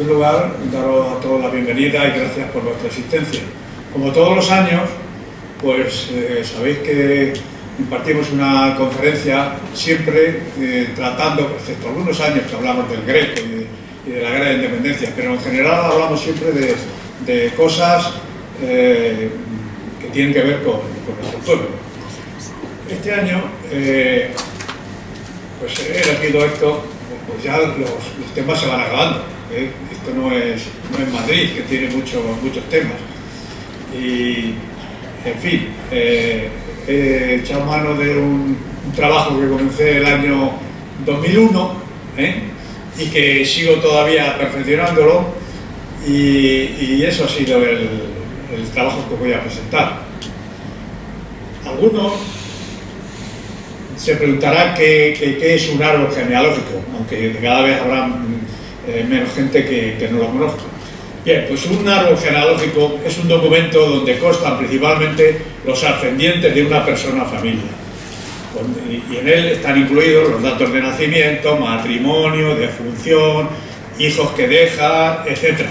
primer lugar, daros a todos la bienvenida y gracias por vuestra asistencia. Como todos los años, pues eh, sabéis que impartimos una conferencia siempre eh, tratando, excepto algunos años que hablamos del Greco y de, la guerra de independencia, pero en general hablamos siempre de, cosas eh, que tienen que ver con, nuestro pueblo. Este año, pues he elegido esto, pues ya los, temas se van acabando. Esto no es, no es Madrid, que tiene muchos muchos temas. Y, en fin, eh, he echado mano de un, trabajo que comencé el año 2001 ¿eh? y que sigo todavía perfeccionándolo y, eso ha sido el, trabajo que voy a presentar. Algunos se preguntarán qué, es un árbol genealógico, aunque cada vez habrá eh, menos gente que, que no lo conozca. Bien, pues un árbol genealógico es un documento donde constan principalmente los ascendientes de una persona o familia. Y en él están incluidos los datos de nacimiento, matrimonio, defunción, hijos que deja, etc.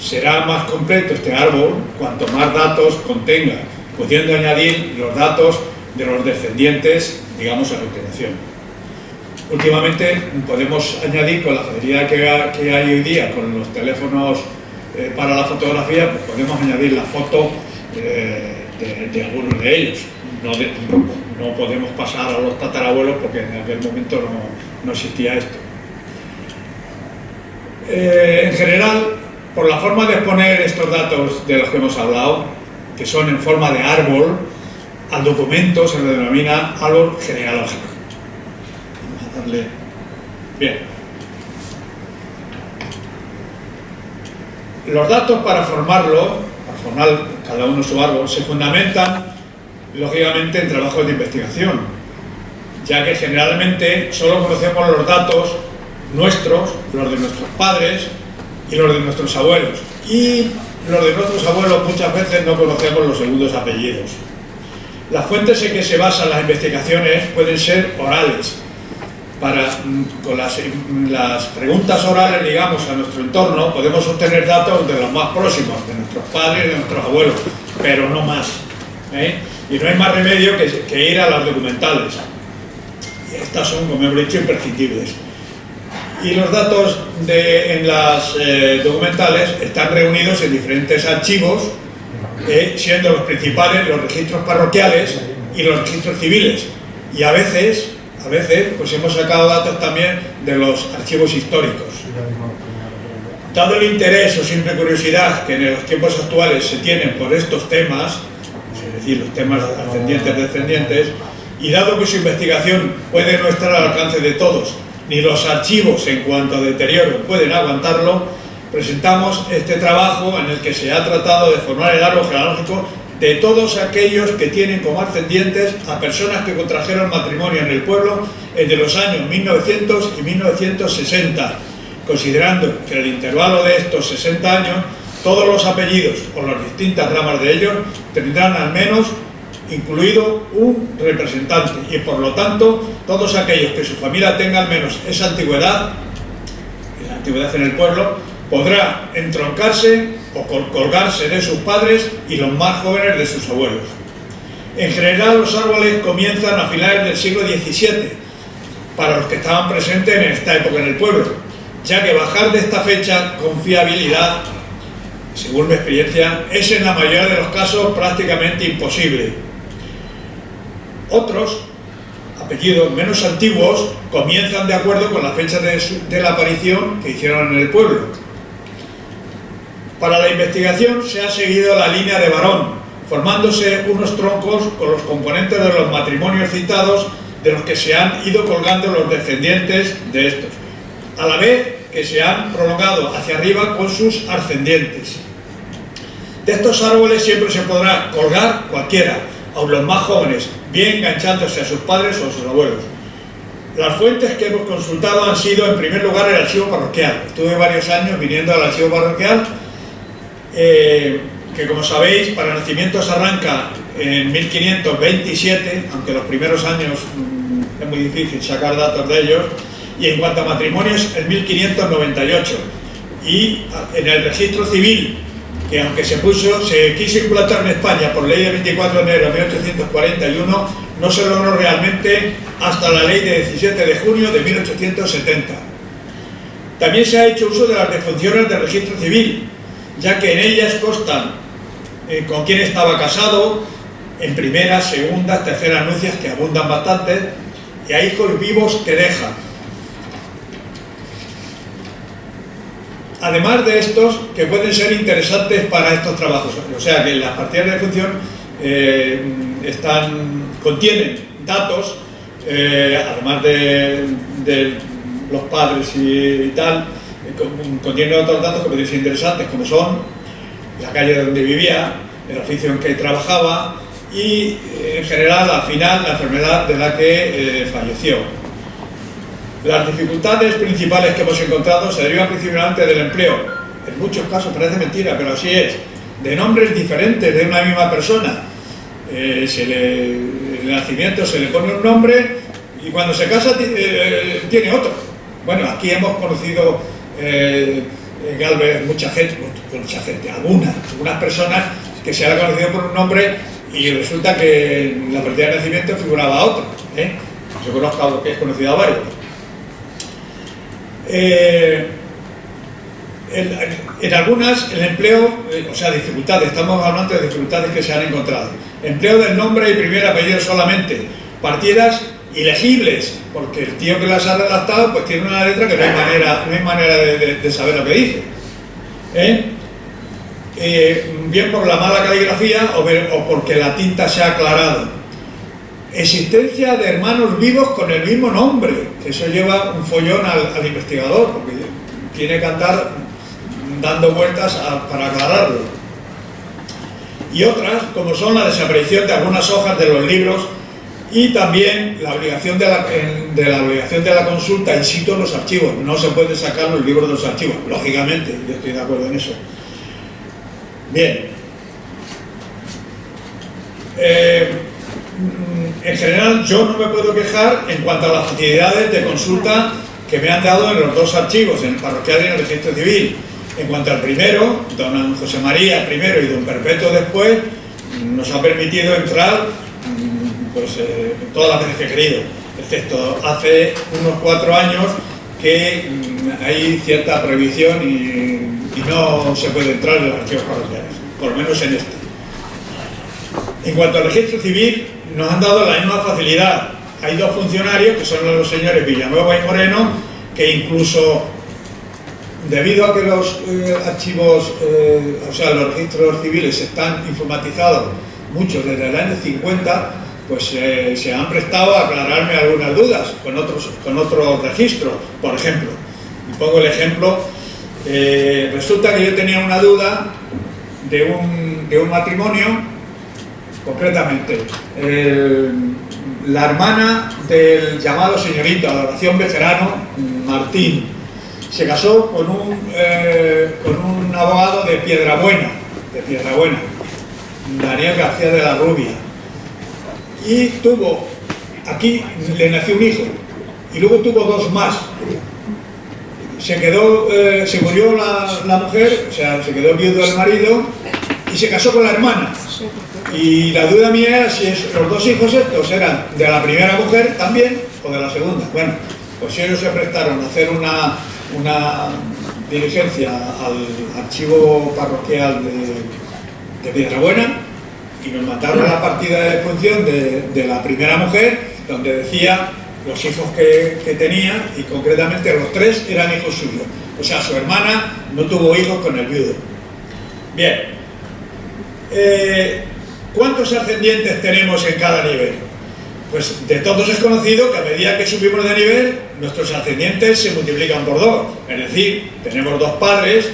Será más completo este árbol cuanto más datos contenga, pudiendo añadir los datos de los descendientes, digamos, a continuación. Últimamente podemos añadir con la facilidad que, hay hoy día con los teléfonos eh, para la fotografía, pues podemos añadir la foto eh, de, algunos de ellos. No, podemos pasar a los tatarabuelos porque en aquel momento no, existía esto. Eh, en general, por la forma de exponer estos datos de los que hemos hablado, que son en forma de árbol, al documento se le denomina árbol genealógico. Bien. Los datos para formarlo, para formar cada uno su árbol, se fundamentan, lógicamente, en trabajos de investigación, ya que generalmente solo conocemos los datos nuestros, los de nuestros padres y los de nuestros abuelos. Y los de nuestros abuelos muchas veces no conocemos los segundos apellidos. Las fuentes en que se basan las investigaciones pueden ser orales, para, mm, con mm, las, preguntas orales, digamos, a nuestro entorno, podemos obtener datos de los más próximos, de nuestros padres de nuestros abuelos, pero no más. ¿eh? Y no hay más remedio que, ir a las documentales. Y estas son, como hemos dicho, imprescindibles. Y los datos de, en las eh, documentales están reunidos en diferentes archivos, eh, siendo los principales los registros parroquiales y los registros civiles. Y a veces a veces pues hemos sacado datos también de los archivos históricos. Dado el interés o simple curiosidad que en los tiempos actuales se tienen por estos temas, es decir, los temas ascendientes, descendientes, y dado que su investigación puede no estar al alcance de todos, ni los archivos en cuanto a deterioro pueden aguantarlo, presentamos este trabajo en el que se ha tratado de formar el árbol genealógico de todos aquellos que tienen como ascendientes a personas que contrajeron matrimonio en el pueblo entre los años 1900 y 1960, considerando que en el intervalo de estos 60 años todos los apellidos o las distintas ramas de ellos tendrán al menos incluido un representante. Y por lo tanto todos aquellos que su familia tenga al menos esa antigüedad, la antigüedad en el pueblo, podrá entroncarse o colgarse de sus padres y los más jóvenes de sus abuelos. En general los árboles comienzan a finales del siglo XVII, para los que estaban presentes en esta época en el pueblo, ya que bajar de esta fecha con fiabilidad, según mi experiencia, es en la mayoría de los casos prácticamente imposible. Otros, apellidos menos antiguos, comienzan de acuerdo con la fecha de, de la aparición que hicieron en el pueblo, para la investigación se ha seguido la línea de varón, formándose unos troncos con los componentes de los matrimonios citados de los que se han ido colgando los descendientes de estos, a la vez que se han prolongado hacia arriba con sus ascendientes. De estos árboles siempre se podrá colgar cualquiera, aun los más jóvenes, bien enganchándose a sus padres o a sus abuelos. Las fuentes que hemos consultado han sido, en primer lugar, el archivo parroquial. Estuve varios años viniendo al archivo parroquial eh, que como sabéis, para nacimientos arranca en 1527, aunque los primeros años mm, es muy difícil sacar datos de ellos, y en cuanto a matrimonios, en 1598. y en el registro civil, que aunque se puso, se quiso implantar en España por ley de 24 de enero de 1841, no se logró realmente hasta la ley de 17 de junio de 1870. También se ha hecho uso de las defunciones del registro civil, ya que en ellas constan eh, con quién estaba casado, en primera, segunda, tercera nupcias, que abundan bastante, y hay hijos vivos que deja. Además de estos, que pueden ser interesantes para estos trabajos. O sea, que las partidas de función eh, están, contienen datos, eh, además de, los padres y, tal, contienen otros datos que pueden ser interesantes, como son la calle donde vivía, el oficio en que trabajaba, y en general al final la enfermedad de la que eh, falleció. Las dificultades principales que hemos encontrado se derivan principalmente del empleo. En muchos casos parece mentira, pero así es. De nombres diferentes de una misma persona. Eh, el nacimiento se le pone un nombre y cuando se casa eh, tiene otro. Bueno, aquí hemos conocido Galvez mucha gente, mucha gente, algunas, algunas personas que se han conocido por un nombre y resulta que en la partida de nacimiento figuraba otro. ¿eh? Yo conozco que es conocido a varios. Eh, en, algunas el empleo, eh, o sea, dificultades, estamos hablando de dificultades que se han encontrado. Empleo del nombre y primer apellido solamente. Partidas ilegibles, porque el tío que las ha redactado pues tiene una letra que no hay manera, no hay manera de, saber lo que dice. ¿eh? Eh, bien por la mala caligrafía o, porque la tinta se ha aclarado. Existencia de hermanos vivos con el mismo nombre, que eso lleva un follón al, investigador, porque tiene que andar dando vueltas para aclararlo. Y otras, como son la desaparición de algunas hojas de los libros y también la obligación de la, obligación de la consulta in situ en los archivos. No se puede sacar los libros de los archivos, lógicamente, yo estoy de acuerdo en eso. Bien. Eh, en general yo no me puedo quejar en cuanto a las facilidades de consulta que me han dado en los dos archivos, en el parroquial y en el registro civil. En cuanto al primero, don José María primero y don Perpetuo después, nos ha permitido entrar pues, eh, todas las veces que he querido, excepto hace unos cuatro años que mm, hay cierta prohibición y no se puede entrar en los archivos parroquiales, por lo menos en este. En cuanto al registro civil, nos han dado la misma facilidad. Hay dos funcionarios, que son los señores Villanueva y Moreno, que incluso debido a que los eh, archivos, eh, o sea, los registros civiles están informatizados muchos desde el año 50, pues eh, se han prestado a aclararme algunas dudas con otros, con otros registros, por ejemplo. Y pongo el ejemplo eh, resulta que yo tenía una duda de un, matrimonio, concretamente, la hermana del llamado señorito Adoración Becerano, Martín, se casó con un, eh, con un abogado de Piedrabuena, de Piedrabuena, Daniel García de la Rubia, y tuvo, aquí le nació un hijo, y luego tuvo dos más, se quedó, eh, se murió la, mujer, o sea, se quedó viudo el marido y se casó con la hermana. Y la duda mía era si los dos hijos estos eran de la primera mujer también o de la segunda. Bueno, pues ellos se prestaron a hacer una, una diligencia al archivo parroquial de, de Piedrabuena y nos mataron la partida de función de, de la primera mujer donde decía los hijos que, tenía y concretamente los tres eran hijos suyos. O sea, su hermana no tuvo hijos con el viudo. Bien. Eh, ¿Cuántos ascendientes tenemos en cada nivel? Pues de todos es conocido que a medida que subimos de nivel, nuestros ascendientes se multiplican por dos. Es decir, tenemos dos padres,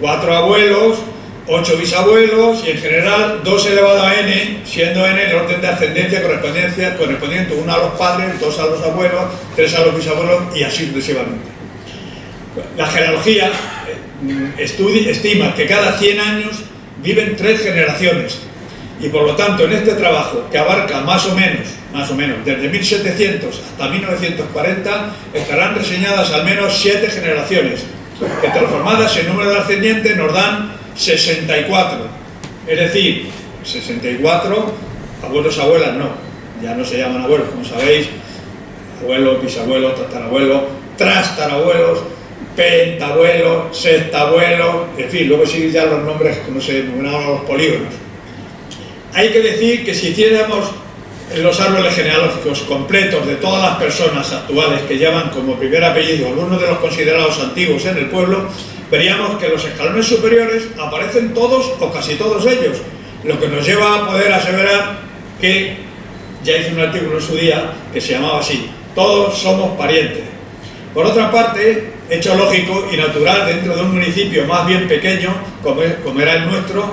cuatro abuelos, 8 bisabuelos y en general 2 elevado a n, siendo n el orden de ascendencia correspondencia, correspondiente uno a los padres, dos a los abuelos, tres a los bisabuelos y así sucesivamente. La genealogía eh, estima que cada 100 años viven tres generaciones y por lo tanto en este trabajo que abarca más o menos, más o menos, desde 1700 hasta 1940 estarán reseñadas al menos siete generaciones, que transformadas en número de ascendientes nos dan 64. Es decir, 64 abuelos, abuelas, no, ya no se llaman abuelos, como sabéis, abuelos, bisabuelos, tatarabuelos, trastarabuelos, pentabuelos, sextabuelos, en fin, luego siguen ya los nombres como se numeraban los polígonos. Hay que decir que si hiciéramos los árboles genealógicos completos de todas las personas actuales que llevan como primer apellido algunos de los considerados antiguos en el pueblo, veríamos que los escalones superiores aparecen todos o casi todos ellos, lo que nos lleva a poder aseverar que, ya hice un artículo en su día que se llamaba así, todos somos parientes. Por otra parte, hecho lógico y natural dentro de un municipio más bien pequeño, como, como era el nuestro,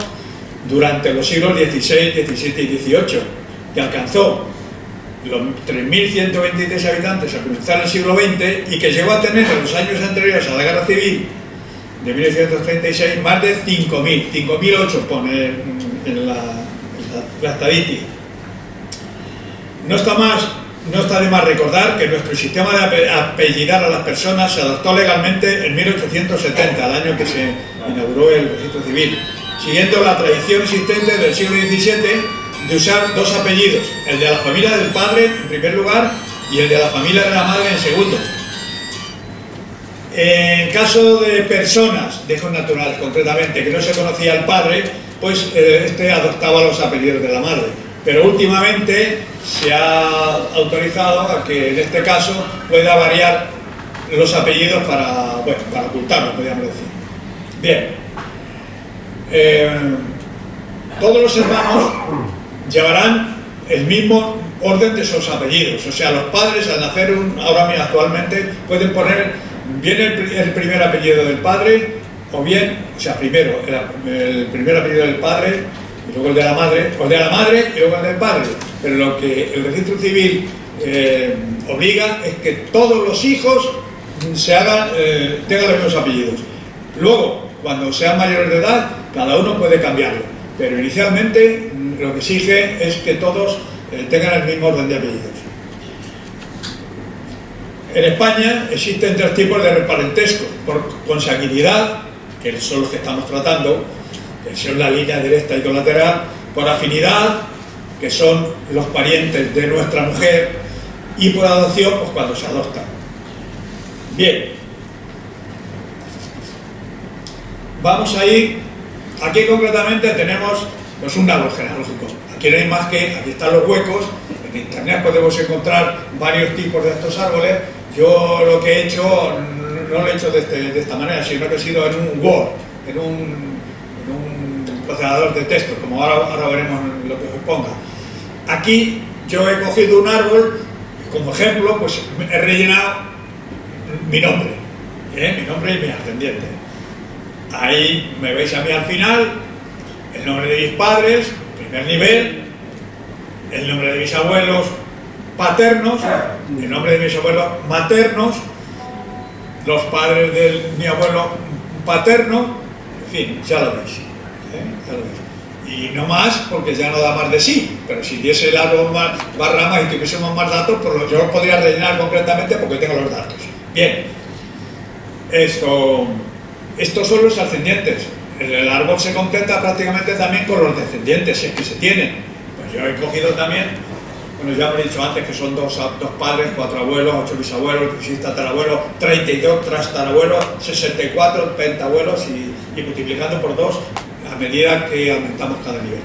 durante los siglos XVI, XVII y XVIII, que alcanzó los 3.123 habitantes al comenzar el siglo XX y que llegó a tener en los años anteriores a la Guerra Civil de 1936 más de 5.000, 5.008 pone en la, la estadística. No está más no está de más recordar que nuestro sistema de apellidar a las personas se adoptó legalmente en 1870, el año que se inauguró el registro civil, siguiendo la tradición existente del siglo XVII de usar dos apellidos, el de la familia del padre en primer lugar y el de la familia de la madre en segundo. En caso de personas de hijos naturales, concretamente, que no se conocía el padre, pues eh, este adoptaba los apellidos de la madre. Pero últimamente se ha autorizado a que en este caso pueda variar los apellidos para, bueno, para ocultarlo, podríamos decir. Bien. Eh, todos los hermanos llevarán el mismo orden de sus apellidos. O sea, los padres al nacer ahora mismo actualmente pueden poner bien el, primer apellido del padre o bien, o sea, primero el primer apellido del padre y luego el de la madre, o el de la madre y luego el del padre. Pero lo que el registro civil eh, obliga es que todos los hijos se hagan, eh, tengan los mismos apellidos. Luego, cuando sean mayores de edad, cada uno puede cambiarlo. Pero inicialmente lo que exige es que todos eh, tengan el mismo orden de apellidos. En España existen tres tipos de reparentesco, por consanguinidad, que son los que estamos tratando, que son la línea directa y colateral, por afinidad, que son los parientes de nuestra mujer, y por adopción, pues cuando se adoptan. Bien. Vamos a ir, aquí concretamente tenemos pues, un árbol genealógico. Aquí no hay más que, aquí están los huecos, en internet podemos encontrar varios tipos de estos árboles. Yo lo que he hecho, no lo he hecho de, este, esta manera, sino que ha sido en un Word, en un procesador de texto, como ahora, veremos lo que os ponga. Aquí yo he cogido un árbol, como ejemplo, pues he rellenado mi nombre, ¿eh? mi nombre y mi ascendiente. Ahí me veis a mí al final, el nombre de mis padres, primer nivel, el nombre de mis abuelos paternos, el nombre de mis abuelos maternos, los padres de mi abuelo paterno, en fin, ya lo veis. Y no más porque ya no da más de sí, pero si diese el árbol más, ramas y tuviésemos más datos, pues yo los podría rellenar concretamente porque tengo los datos. Bien, esto, estos son los ascendientes. El, árbol se completa prácticamente también con los descendientes, si es que se tienen. Pues yo he cogido también, bueno, ya hemos dicho antes que son dos, padres, cuatro abuelos, ocho bisabuelos, seis tatarabuelos, 32 trastarabuelos, 64 pentabuelos y, y multiplicando por dos a medida que aumentamos cada nivel.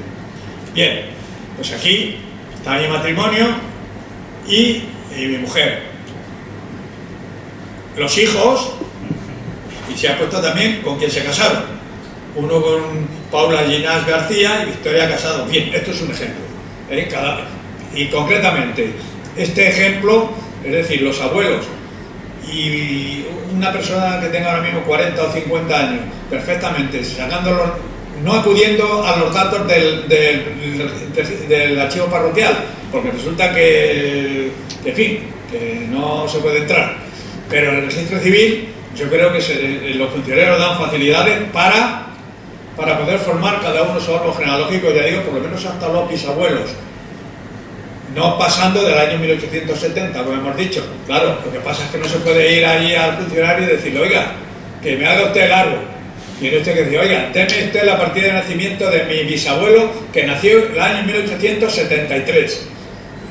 Bien, pues aquí está mi matrimonio y, mi mujer. Los hijos, y se ha puesto también con quien se casaron. Uno con Paula Ginás García y Victoria Casado. Bien, esto es un ejemplo. ¿eh? y concretamente, este ejemplo, es decir, los abuelos y una persona que tenga ahora mismo 40 o 50 años, perfectamente, sacando no acudiendo a los datos del, del, archivo parroquial, porque resulta que, en fin, que no se puede entrar. Pero en el registro civil yo creo que los funcionarios dan facilidades para, para poder formar cada uno su árbol genealógico, ya digo, por lo menos hasta los bisabuelos. No pasando del año 1870, como hemos dicho. Claro, lo que pasa es que no se puede ir allí al funcionario y decirle, oiga, que me haga usted el árbol. Tiene usted que decir, oiga, deme usted la partida de nacimiento de mi bisabuelo que nació el año 1873.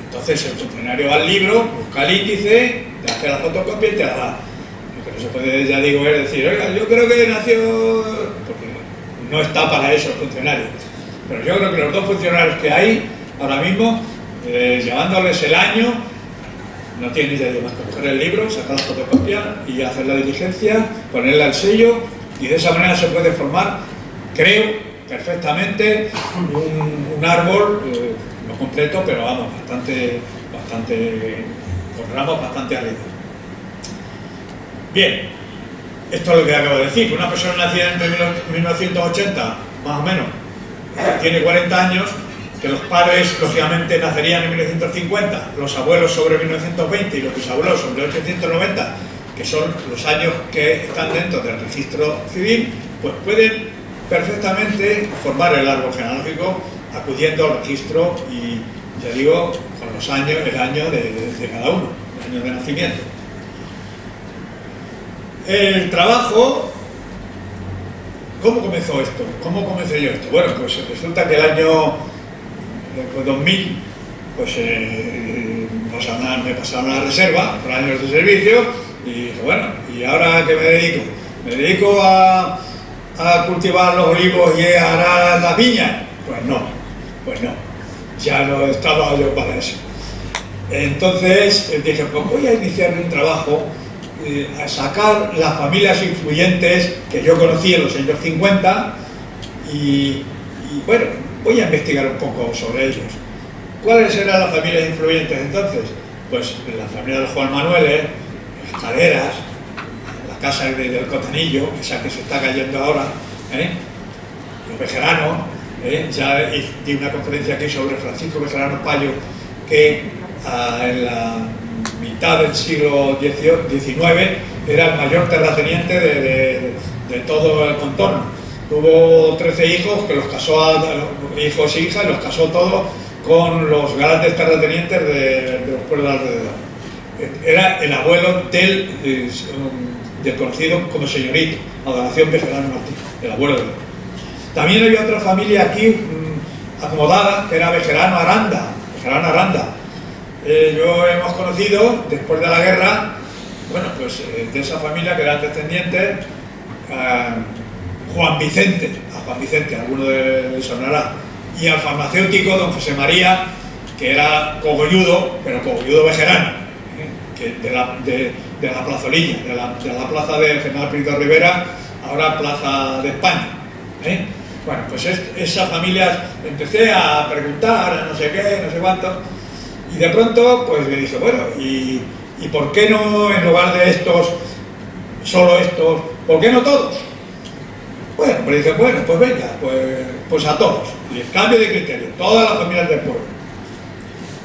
Entonces el funcionario va al libro, busca el índice, te hace la fotocopia y te la da. Lo que no se puede, ya digo, es decir, oiga, yo creo que nació... No está para eso el funcionario. Pero yo creo que los dos funcionarios que hay ahora mismo, eh, llevándoles el año, no tienen ya más que coger el libro, sacar la fotocopia y hacer la diligencia, ponerle al sello y de esa manera se puede formar, creo, perfectamente un, árbol, eh, no completo, pero vamos, bastante, bastante, con ramos bastante arriba. Bien, esto es lo que acabo de decir, que una persona nacida entre 1980, más o menos, tiene 40 años, que los padres, lógicamente, nacerían en 1950, los abuelos sobre 1920 y los bisabuelos sobre 1890, que son los años que están dentro del registro civil, pues pueden perfectamente formar el árbol genealógico acudiendo al registro y, ya digo, con los años, el año de, de cada uno, el año de nacimiento. El trabajo ¿Cómo comenzó esto? ¿Cómo comencé yo esto? Bueno, pues resulta que el año 2000 pues eh, me pasaron la reserva por años de servicio y dije, bueno, ¿y ahora qué me dedico? ¿Me dedico a, cultivar los olivos y a arar las viñas? Pues no, pues no, ya no estaba yo para eso. Entonces dije, pues voy a iniciar un trabajo eh, a sacar las familias influyentes que yo conocí en los años 50 y, bueno, voy a investigar un poco sobre ellos. ¿Cuáles eran las familias influyentes entonces? Pues la familia de Juan Manuel, ¿eh? las Caleras, la casa del Cotanillo, esa que se está cayendo ahora, ¿eh? los Bejeranos, ya di una conferencia aquí sobre Francisco Bejerano Payo, que ah, en la mitad del siglo XIX, era el mayor terrateniente de, todo el contorno. Tuvo 13 hijos, que los casó a, hijos e hijas, los casó todos con los grandes terratenientes de, los pueblos de alrededor. Era el abuelo del, del conocido como señorito, Adoración Bejerano Martín, el abuelo de él. También había otra familia aquí mm, acomodada, que era Bejerano Aranda, Bejerano Aranda, eh, yo hemos conocido, después de la guerra, bueno, pues eh, de esa familia que eran descendientes, a Juan Vicente, a Juan Vicente, alguno de sonará, y al farmacéutico don José María, que era cogolludo, pero cogolludo vejerano, ¿eh? que de, la, de, la plazolilla, de la, de la, plaza de General Prieto Rivera, ahora Plaza de España. Bueno, pues esa familia empecé a preguntar, no sé qué, no sé cuánto, y de pronto, pues me dice, bueno, ¿y, por qué no en lugar de estos, solo estos, por qué no todos? Bueno, pues dice, bueno, pues venga, pues, pues a todos. Y el cambio de criterio, todas las familias del pueblo.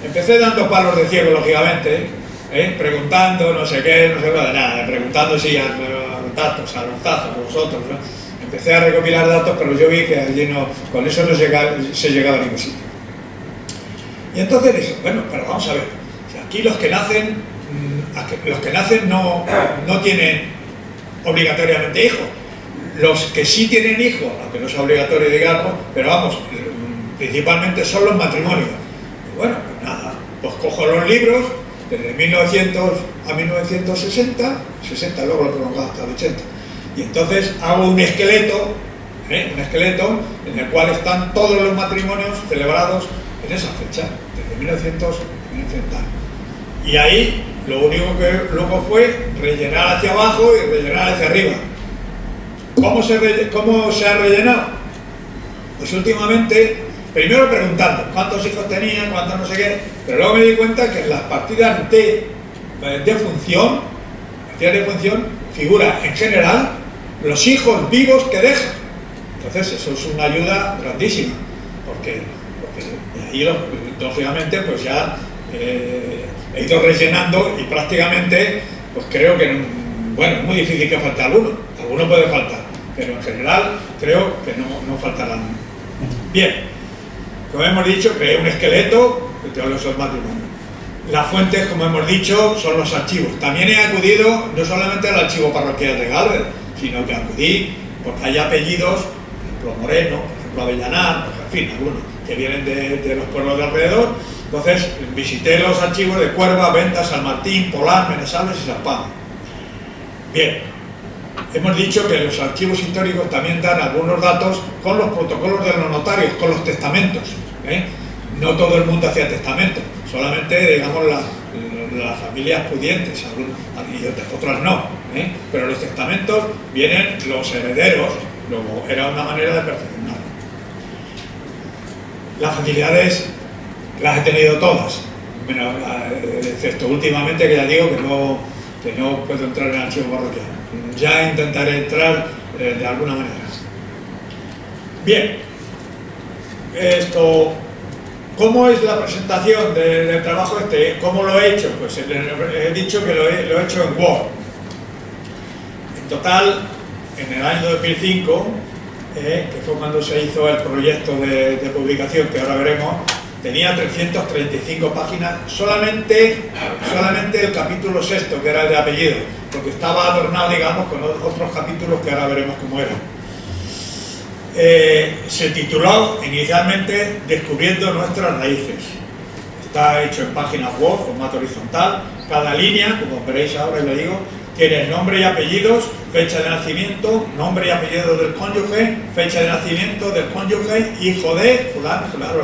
Empecé dando palos de ciego, lógicamente, ¿eh? preguntando, no sé qué, no sé nada, nada preguntando si a, los datos, a los datos, a vosotros. ¿no? Empecé a recopilar datos, pero yo vi que allí no, con eso no se llegaba a ningún sitio. Y entonces dije, bueno, pero vamos a ver, aquí los que nacen, mm, los que nacen no, no tienen obligatoriamente hijos. Los que sí tienen hijos, aunque no es obligatorio digamos, pero vamos, mm, principalmente son los matrimonios. Bueno, pues nada, pues cojo los libros desde 1900 a 1960, 60 luego lo prolongado hasta el 80. Y entonces hago un esqueleto, ¿eh? un esqueleto en el cual están todos los matrimonios celebrados en esa fecha, desde 1900 Y ahí lo único que luego fue rellenar hacia abajo y rellenar hacia arriba. ¿Cómo se, cómo se ha rellenado? Pues últimamente, primero preguntando cuántos hijos tenía, cuántos no sé qué, pero luego me di cuenta que en las partidas de, de función, partidas de función, figura en general los hijos vivos que deja. Entonces eso es una ayuda grandísima, porque y lógicamente pues ya eh, he ido rellenando y prácticamente pues creo que, bueno, es muy difícil que falte alguno, alguno puede faltar, pero en general creo que no, no faltarán. Bien, como hemos dicho, creé un esqueleto de todos los matrimonios. Las fuentes, como hemos dicho, son los archivos. También he acudido no solamente al archivo parroquial de Galvez, sino que acudí porque hay apellidos, por ejemplo Moreno, por ejemplo Avellanar, en fin, algunos que vienen de, los pueblos de alrededor. Entonces visité los archivos de Cuerva, Venta, San Martín, Polar, Menesables y San. Bien, hemos dicho que los archivos históricos también dan algunos datos con los protocolos de los notarios, con los testamentos. ¿eh? No todo el mundo hacía testamentos, solamente, digamos, las familias pudientes, y otras no. ¿eh? Pero los testamentos vienen los herederos, luego era una manera de perfeccionar. Las facilidades las he tenido todas, bueno, excepto últimamente que ya digo que no, que no puedo entrar en el archivo parroquial. Ya intentaré entrar eh, de alguna manera. Bien, esto ¿Cómo es la presentación del trabajo este? ¿Cómo lo he hecho? Pues he dicho que lo he, hecho en Word. En total, en el año 2005, eh, que fue cuando se hizo el proyecto de, publicación que ahora veremos, tenía 335 páginas, solamente, solamente el capítulo sexto, que era el de apellido, porque estaba adornado, digamos, con otros capítulos que ahora veremos cómo eran. Eh, se tituló inicialmente Descubriendo nuestras raíces. Está hecho en páginas web, formato horizontal. Cada línea, como veréis ahora, le digo, tiene nombre y apellidos, fecha de nacimiento, nombre y apellido del cónyuge, fecha de nacimiento del cónyuge, hijo de fulano, fulano.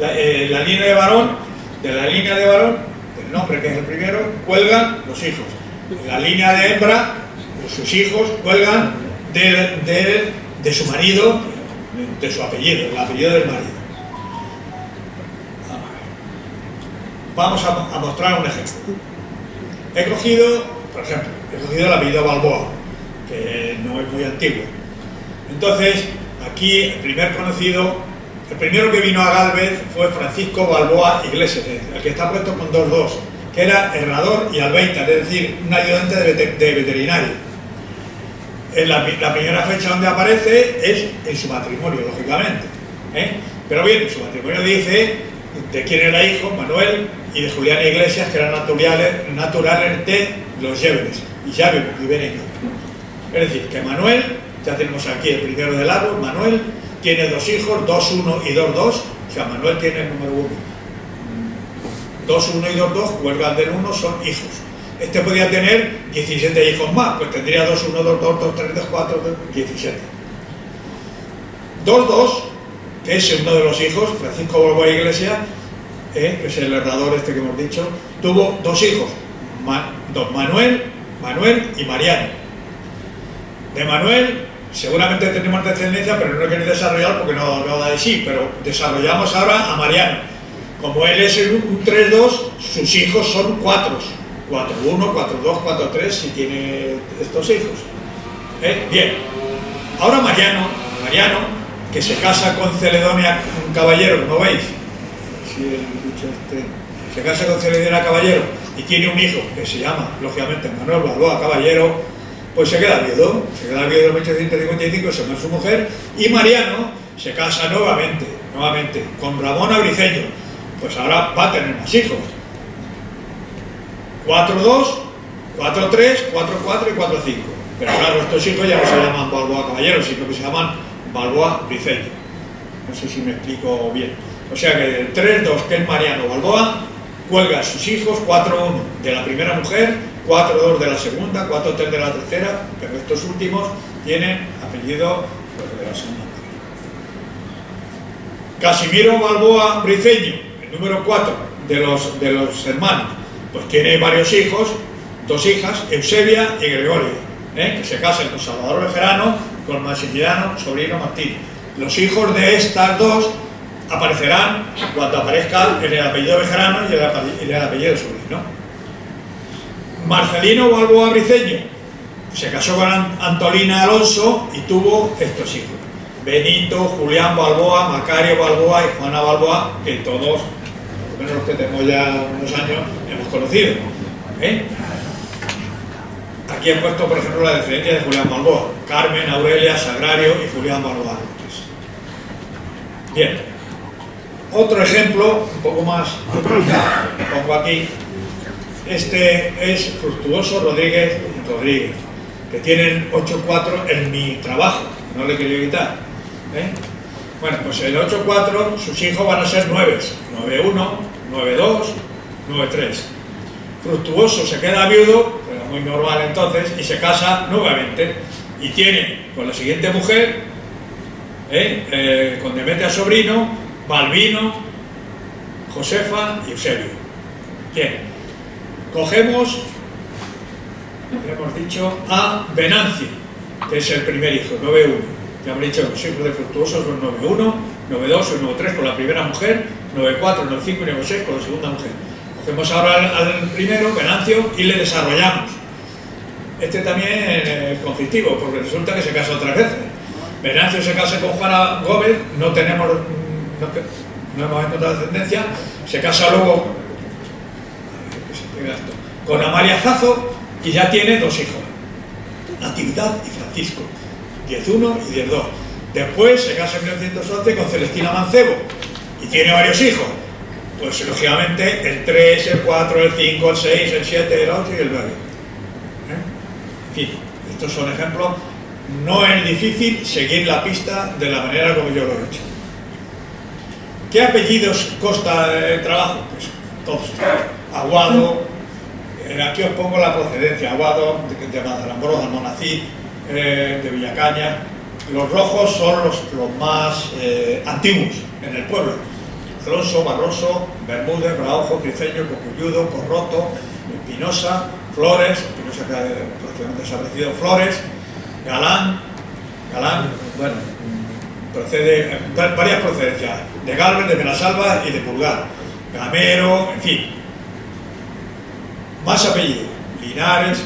La, eh, línea de varón, de la línea de varón, del nombre que es el primero, cuelgan los hijos. La línea de hembra, sus hijos cuelgan del de de su marido, de su apellido, el apellido del marido. Vamos a, mostrar un ejemplo. He cogido, por ejemplo, he cogido el apellido Balboa, que no es muy antiguo. Entonces, aquí el primer conocido, el primero que vino a Galvez fue Francisco Balboa Iglesias, el que está puesto con dos dos, que era herrador y albeitar, es decir, un ayudante de veterinario la, primera fecha donde aparece es en su matrimonio, lógicamente. ¿eh? Pero bien, su matrimonio dice de quién era hijo, Manuel, y de Juliana Iglesias, que eran naturales, naturales de los Llévenes, y ya ibéricos. Es decir, que Manuel, ya tenemos aquí el primero del árbol, Manuel, tiene dos hijos, 2, 1 y 2, 2, o sea, Manuel tiene el número 1. 2, 1 y 2, 2, cuelgan del 1, son hijos. Este podría tener 17 hijos más, pues tendría 2, 1, 2, 2, 2, 3, 2, 4, 17. 2, 2, que es uno de los hijos, Francisco Balboa Iglesia, eh, que es el herrador este que hemos dicho, tuvo dos hijos, don Manuel, Manuel y Mariano. De Manuel seguramente tenemos descendencia, pero no lo queréis desarrollar porque no, no da de sí, pero desarrollamos ahora a Mariano. Como él es un 3-2, sus hijos son cuatro 4-1, 4-2, 4-3 si tiene estos hijos. ¿Eh? Bien. Ahora Mariano, Mariano, que se casa con Celedonia, un caballero, ¿no veis? Este, se casa con Celedonia Caballero y tiene un hijo que se llama, lógicamente, Manuel Balboa Caballero, pues se queda viudo, se queda viudo en 1855, se muere su mujer, y Mariano se casa nuevamente, nuevamente, con Ramón Briceño, pues ahora va a tener más hijos, 4-2, 4-3, 4-4 y 4-5. Pero claro, estos hijos ya no se llaman Balboa Caballero, sino que se llaman Balboa Briceño. No sé si me explico bien. O sea que del 3-2, que es Mariano Balboa, cuelga a sus hijos 4-1 de la primera mujer, 4-2 de la segunda, 4-3 de la tercera, pero estos últimos tienen apellido pues, de la segunda. Casimiro Balboa Briceño, el número 4 de los, de los hermanos, pues tiene varios hijos, dos hijas, Eusebia y Gregorio, ¿eh? que se casan con Salvador Bejerano, con Maximiliano, sobrino Martín. Los hijos de estas dos aparecerán cuando aparezca el apellido Bejerano y el, apellido sobrino. Marcelino Balboa Briceño se casó con Antolina Alonso y tuvo estos hijos. Benito, Julián Balboa, Macario Balboa y Juana Balboa, que todos, por lo menos los que tenemos ya unos años, conocido. ¿eh? Aquí he puesto, por ejemplo, la descendencia de Julián Balboa. Carmen, Aurelia, Sagrario y Julián Balboa. Bien. Otro ejemplo, un poco más, pongo aquí. Este es Fructuoso Rodríguez Rodríguez. que tienen 8-4 en mi trabajo, no le quería quitar. ¿eh? Bueno, pues el 8-4 sus hijos van a ser 9, 9-1, 9-2, 9-3. Fructuoso se queda viudo, era muy normal entonces, y se casa nuevamente. Y tiene con la siguiente mujer, ¿eh? Eh, con Demetria Sobrino, Balbino, Josefa y Eusebio. Bien, cogemos hemos dicho a Venancio, que es el primer hijo, 9-1. Ya hemos dicho que los hijos de Fructuoso son 9-1, 9-2 o 9-3 con la primera mujer, 9-4, 9-5 y 9-6 con la segunda mujer. Cogemos ahora al, primero, Venancio, y le desarrollamos. Este también es conflictivo, porque resulta que se casa otras veces. Venancio se casa con Juana Gómez, no tenemos, no, hemos encontrado descendencia, se casa luego con Amalia Zazo, y ya tiene dos hijos, Natividad y Francisco, 10-1 y 10-2. Después se casa en 1911 con Celestina Mancebo y tiene varios hijos. Pues lógicamente el 3, el 4, el 5, el 6, el 7, el 8 y el 9. ¿Eh? En fin, estos son ejemplos. No es difícil seguir la pista de la manera como yo lo he hecho. ¿Qué apellidos consta el trabajo? Pues todos. Aguado, aquí os pongo la procedencia, Aguado, de, de Madalambros, Almonacid, eh, de Villacaña. Los rojos son los, más eh, antiguos en el pueblo. Alonso, Barroso, Bermúdez, Braojo, Criceño, Cocuyudo, Corroto, Espinosa, Flores, Espinosa que ha desaparecido, Flores, Galán, Galán, bueno, procede, varias procedencias, de Galvez, de Benasalva y de Pulgar, Gamero, en fin, más apellidos, Linares,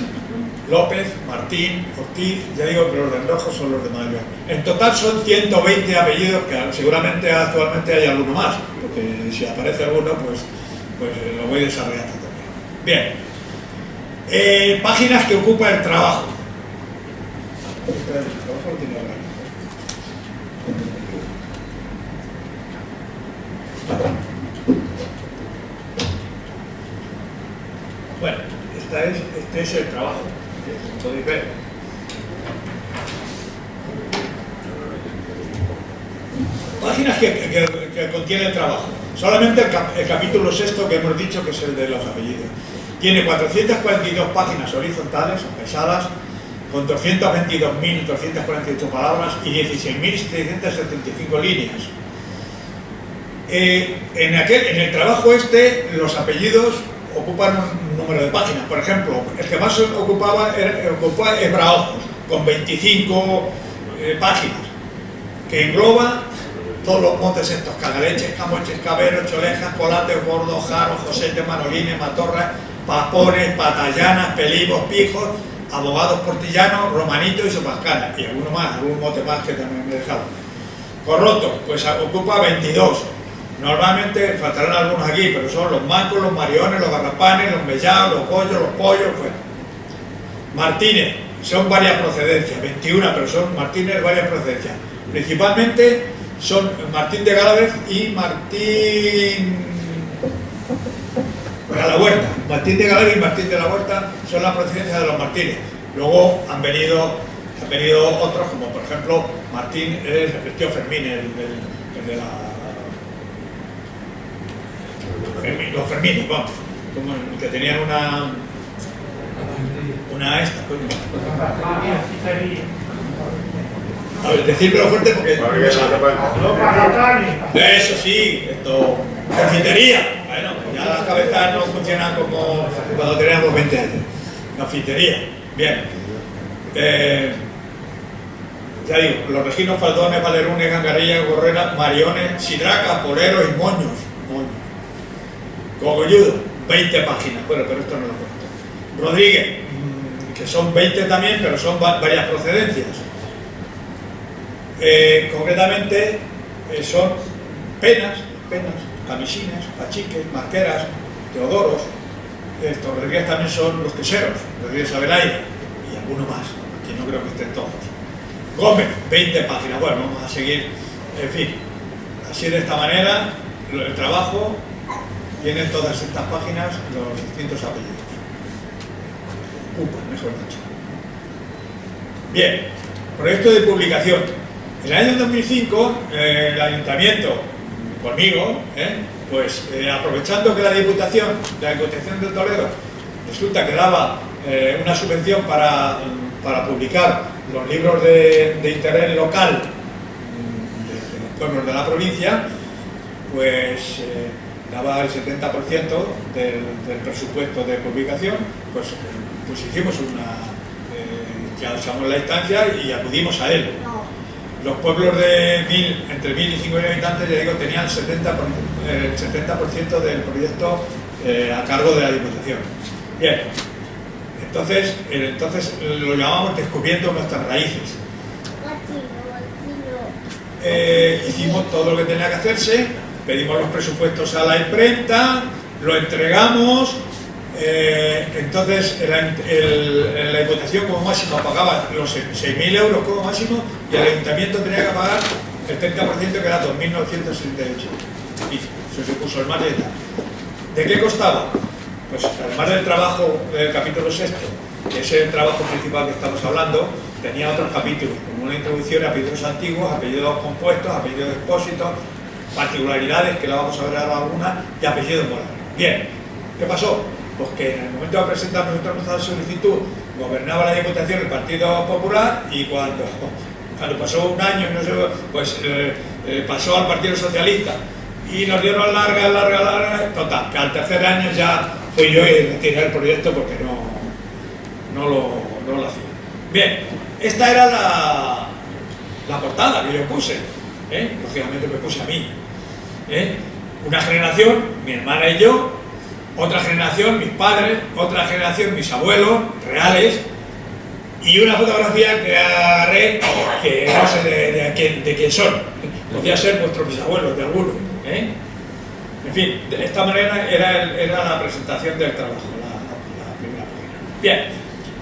López, Martín, Ortiz, ya digo que los de rojo son los de mayor. En total son 120 apellidos, que seguramente actualmente hay alguno más, porque si aparece alguno, pues, pues eh, lo voy desarrollando también. Bien, eh, páginas que ocupa el trabajo. Bueno, este es el trabajo, podéis ver. Páginas que, contiene el trabajo. Solamente el, capítulo sexto que hemos dicho, que es el de los apellidos. Tiene 442 páginas horizontales, pesadas, con 222.248 palabras y 16.775 líneas. Eh, en, aquel, en el trabajo este, los apellidos ocupan un número de páginas. Por ejemplo, el que más ocupaba era, ocupaba con 25 eh, páginas, que engloba todos los montes estos, camoches, caberos, cholejas, colates, gordos, jaros, josetes, manolines, matorras, papones, patallanas, pelivos, pijos, abogados portillanos, romanitos y sopascanas, y alguno más, algún mote más que también me he dejado. Corroto, pues ocupa 22, Normalmente faltarán algunos aquí, pero son los mancos, los mariones, los garrapanes, los mellados, los pollos, los pollos, pues. Martínez, son varias procedencias, 21, pero son Martínez varias procedencias. Principalmente son Martín de Galavez y Martín de la Huerta. Martín de Galavez y Martín de la Huerta son las procedencias de los Martínez. Luego han venido, han venido otros, como por ejemplo Martín, el tío Fermín, el de la los Fermines, vamos, como que tenían una una esta, coño. A ver, decírmelo fuerte porque Eso sí, esto, confitería. Bueno, ya las cabezas no funcionan como cuando teníamos 20 años. Confitería, bien. Eh, ya digo, los reginos, faldones, valerunes, gangarillas, gorreras, mariones, sidracas, poleros y moños. Cogolludo, 20 páginas, bueno, pero esto no lo cuento. Rodríguez, que son 20 también, pero son varias procedencias. Eh, concretamente eh, son penas, penas, camisines, pachiques, marqueras, teodoros. Estos Rodríguez también son los queseros, Rodríguez Abelaire y alguno más, que no creo que estén todos. Gómez, 20 páginas, bueno, vamos a seguir, en fin, así de esta manera, el trabajo tienen todas estas páginas los distintos apellidos. Upa, mejor dicho. Bien, proyecto de publicación. En el año 2005, eh, el ayuntamiento, conmigo, eh, pues eh, aprovechando que la Diputación, la Diputación de Toledo, resulta que daba una subvención para, publicar los libros de, interés local mm, de, de, los pueblos de la provincia, pues daba el 70% del, presupuesto de publicación, pues, pues hicimos una, ya usamos la instancia y acudimos a él. Los pueblos de mil, entre 1.000 y 5.000 habitantes, ya digo, tenían el 70%, el 70 del proyecto eh, a cargo de la Diputación. Bien, entonces, entonces lo llamamos descubriendo nuestras raíces. Eh, hicimos todo lo que tenía que hacerse, pedimos los presupuestos a la imprenta, lo entregamos, eh, entonces la Diputación como máximo pagaba los 6.000 euros como máximo y el Ayuntamiento tenía que pagar el 30% que era 2.968 y se supuso el de ¿De qué costaba? Pues además del trabajo del capítulo sexto, que es el trabajo principal que estamos hablando, tenía otros capítulos, como una introducción a apellidos antiguos, apellidos compuestos, apellidos expósitos, particularidades, que la vamos a ver ahora algunas, y apellidos modernos. Bien, ¿qué pasó? pues que en el momento de presentar nuestra solicitud gobernaba la Diputación el Partido Popular y cuando, pasó un año, pues eh, eh, pasó al Partido Socialista y nos dieron larga, larga, larga, total, que al tercer año ya fui yo y retiré el proyecto porque no, no, lo, no lo hacía. Bien, esta era la, la portada que yo puse, ¿eh? lógicamente me puse a mí. Una generación, mi hermana y yo, otra generación, mis padres, otra generación, mis abuelos, reales, y una fotografía que agarré que no sé de, quién, de quién son. Podría ser vuestros bisabuelos, de alguno. ¿eh? En fin, de esta manera era, era la presentación del trabajo, la, primera página. Bien,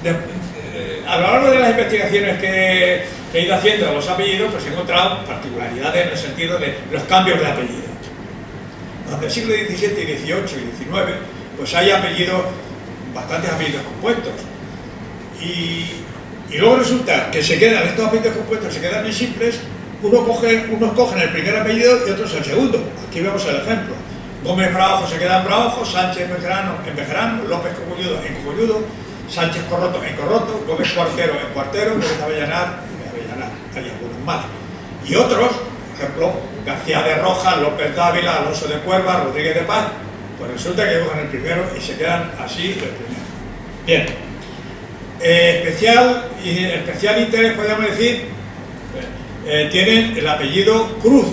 eh, a lo largo de las investigaciones que, que he ido haciendo de los apellidos, pues he encontrado particularidades en el sentido de los cambios de apellido durante el siglo XVII, XVIII y XIX, pues hay apellidos, bastantes apellidos compuestos. Y, luego resulta que se quedan, estos apellidos compuestos se quedan en simples, uno coge, unos cogen el primer apellido y otros el segundo. Aquí vemos el ejemplo. Gómez Bravo se queda en Bravo, Sánchez Bejerano, en Bejerano, López Cogulludo en Cogulludo, Sánchez Corroto en Corroto, Gómez Cuartero en Cuartero, Gómez Avellanar en Avellanar. Hay algunos más. Y otros, ejemplo, García de Rojas, López Dávila, Alonso de Cuerva, Rodríguez de Paz, pues resulta que cogen el primero y se quedan así el primero. Bien. Eh, especial, especial interés, podríamos decir, eh, tienen el apellido Cruz.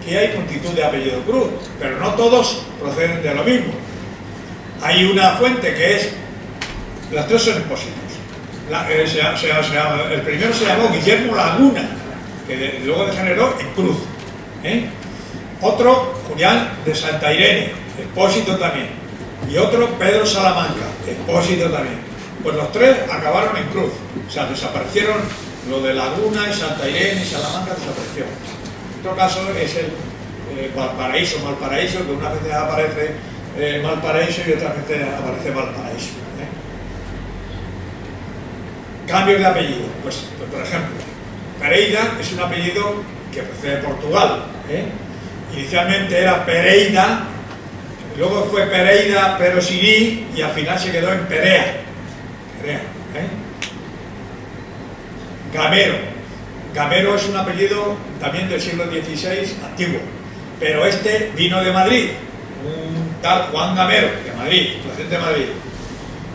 Aquí hay multitud de apellido Cruz, pero no todos proceden de lo mismo. Hay una fuente que es, las tres son expósitos. Eh, el primero se llamó Guillermo Laguna, que luego degeneró en Cruz. ¿eh? Otro, Julián de Santa Irene, expósito también. Y otro, Pedro Salamanca, expósito también. Pues los tres acabaron en cruz. O sea, desaparecieron lo de Laguna y Santa Irene y Salamanca desapareció. Otro caso es el eh, Valparaíso, Malparaíso, que una vez aparece eh, Malparaíso y otra vez aparece Valparaíso. ¿eh? Cambio de apellido. Pues, pues, por ejemplo, Pereira es un apellido que procede de Portugal. ¿eh? Inicialmente era Pereira, luego fue Pereira pero Sirí y al final se quedó en Perea. Perea ¿eh? Gamero. Gamero es un apellido también del siglo XVI antiguo, pero este vino de Madrid, un tal Juan Gamero, de Madrid, de Madrid.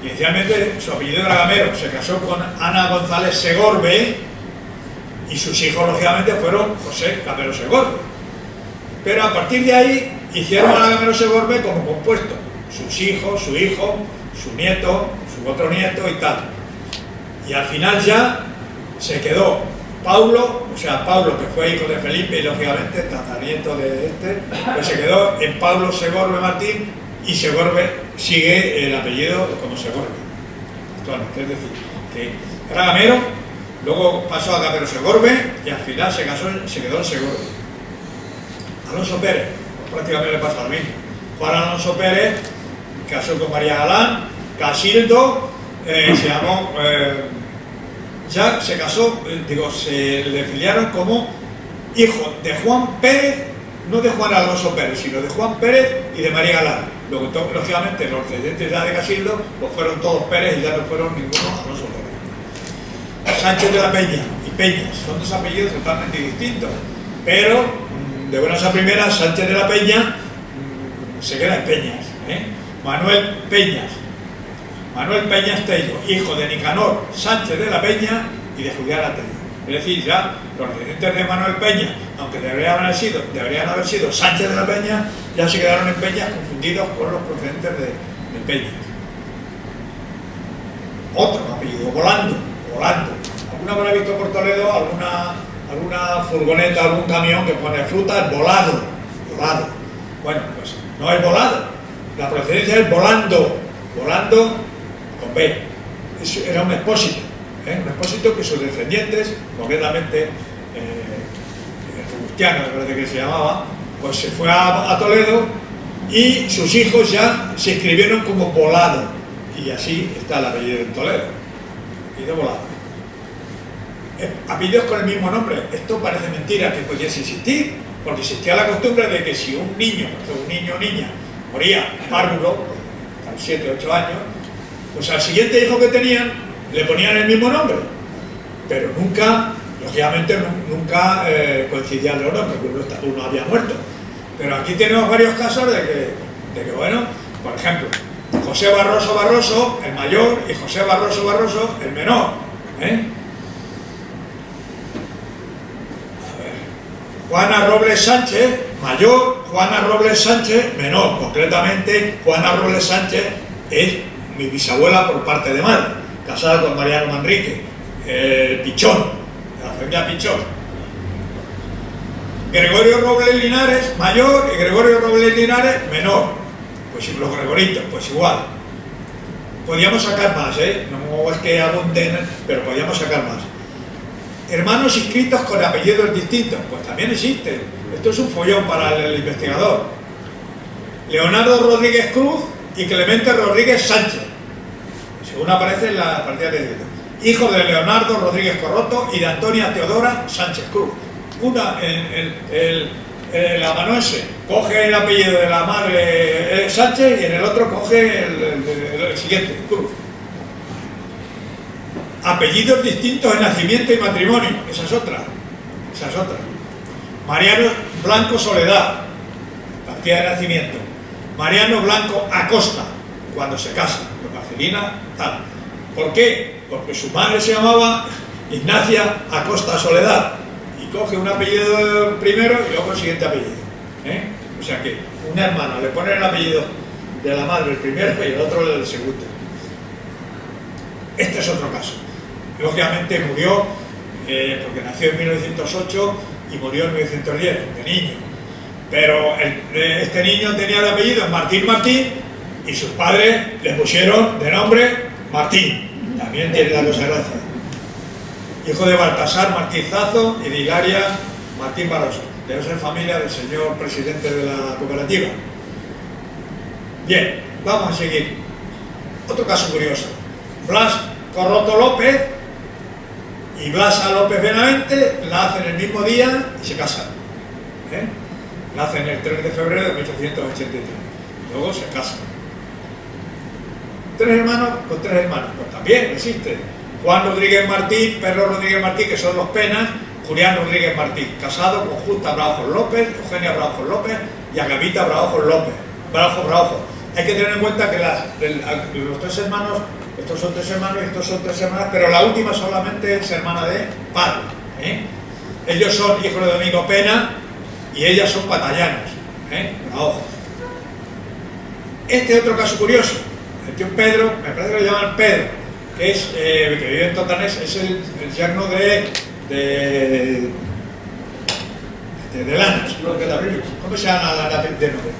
Inicialmente su apellido era Gamero, se casó con Ana González Segorbe, y sus hijos, lógicamente, fueron José Gamero Segorbe. Pero a partir de ahí hicieron a Gamero Segorbe como compuesto. Sus hijos, su hijo, su nieto, su otro nieto y tal. Y al final ya se quedó Paulo, o sea, Pablo que fue hijo de Felipe y lógicamente tataranieto de este, pues se quedó en Pablo Segorbe Martín y Segorbe sigue el apellido como Segorbe. Actualmente, es decir, que era Gamero Luego pasó a Capero Segorbe y al final se, casó, se quedó en Segorbe. Alonso Pérez, pues prácticamente le pasa lo mismo. Juan Alonso Pérez casó con María Galán, Casildo eh, se llamó eh, ya se casó, eh, digo, se le filiaron como hijo de Juan Pérez, no de Juan Alonso Pérez, sino de Juan Pérez y de María Galán. Luego, lógicamente, los descendientes ya de Casildo, pues fueron todos Pérez y ya no fueron ninguno Alonso Pérez. Sánchez de la Peña y Peñas son dos apellidos totalmente distintos, pero mm, de buenas a primeras, Sánchez de la Peña mm, se queda en Peñas. ¿eh? Manuel Peñas, Manuel Peñas Tello, hijo de Nicanor Sánchez de la Peña y de Julián Tello. Es decir, ya los descendientes de Manuel Peña, aunque deberían haber sido, deberían haber sido Sánchez de la Peña, ya se quedaron en Peña confundidos con los procedentes de, Peña. Otro apellido, Volando, Volando. ¿Alguna habrá visto por Toledo alguna, alguna furgoneta, algún camión que pone fruta? Volado, volado. Bueno, pues no es volado. La procedencia es volando, volando con B. era un expósito ¿eh? un expósito que sus descendientes, concretamente eh, Cristiano, me parece que se llamaba, pues se fue a, Toledo y sus hijos ya se inscribieron como Volado y así está el apellido en Toledo de Volado eh, con el mismo nombre. Esto parece mentira que pudiese existir porque existía la costumbre de que si un niño un niño o niña moría párvulo a los 7 8 años pues al siguiente hijo que tenían le ponían el mismo nombre, pero nunca, lógicamente nunca eh, coincidían los nombres, porque uno, había muerto. Pero aquí tenemos varios casos de que, de que, bueno, por ejemplo, José Barroso Barroso, el mayor, y José Barroso Barroso, el menor. ¿eh? Juana Robles Sánchez, mayor, Juana Robles Sánchez, menor. Concretamente, Juana Robles Sánchez es mi bisabuela por parte de madre casado con Mariano Manrique, el Pichón, la familia Pichón. Gregorio Robles Linares, mayor, y Gregorio Robles Linares, menor. Pues los Gregoritos, pues igual. Podíamos sacar más, ¿eh? No es que abunden, pero podíamos sacar más. Hermanos inscritos con apellidos distintos, pues también existen. Esto es un follón para el investigador. Leonardo Rodríguez Cruz y Clemente Rodríguez Sánchez según aparece en la partida de hijo de Leonardo Rodríguez Corroto y de Antonia Teodora Sánchez Cruz. Una, el, el, el, amanuense coge el apellido de la madre eh, Sánchez y en el otro coge el, siguiente, Cruz. Apellidos distintos en nacimiento y matrimonio, esa es otra, esa es otra. Mariano Blanco Soledad, partida de nacimiento. Mariano Blanco Acosta, cuando se casa, con Marcelina, tal. ¿Por qué? Porque su madre se llamaba Ignacia Acosta Soledad y coge un apellido primero y luego el siguiente apellido. ¿eh? O sea que una hermana le pone el apellido de la madre el primero y el otro el segundo. Este es otro caso. Lógicamente murió eh, porque nació en 1908 y murió en 1910, de niño. Pero eh, este niño tenía el apellido Martín Martín y sus padres le pusieron de nombre Martín, también tiene la cosa gracia. Hijo de Baltasar Martizazo y de Hilaria Martín Barroso. Debe ser familia del señor presidente de la cooperativa. Bien, vamos a seguir. Otro caso curioso. Blas Corroto López y Blasa López Benavente nacen el mismo día y se casan. ¿eh? Nacen el 3 de febrero de 1883. Luego se casan tres hermanos con tres hermanos. Pues también existe. Juan Rodríguez Martí, Pedro Rodríguez Martí, que son los penas, Julián Rodríguez Martí, casado con Justa Braujos López, Eugenia Braujos López y Agavita Braujos López. Braujos, Braujos. Hay que tener en cuenta que las, los tres hermanos, estos son tres hermanos y estos son tres hermanas, pero la última solamente es hermana de padre. ¿eh? Ellos son hijos de Domingo Pena y ellas son patallanas. ¿eh? Braujos. Este otro caso curioso el tío Pedro, me parece que lo llaman Pedro, que es, eh, que vive en Totanés, es el, el yerno de, de, de, de Lanas, ¿cómo se llama la de nombre?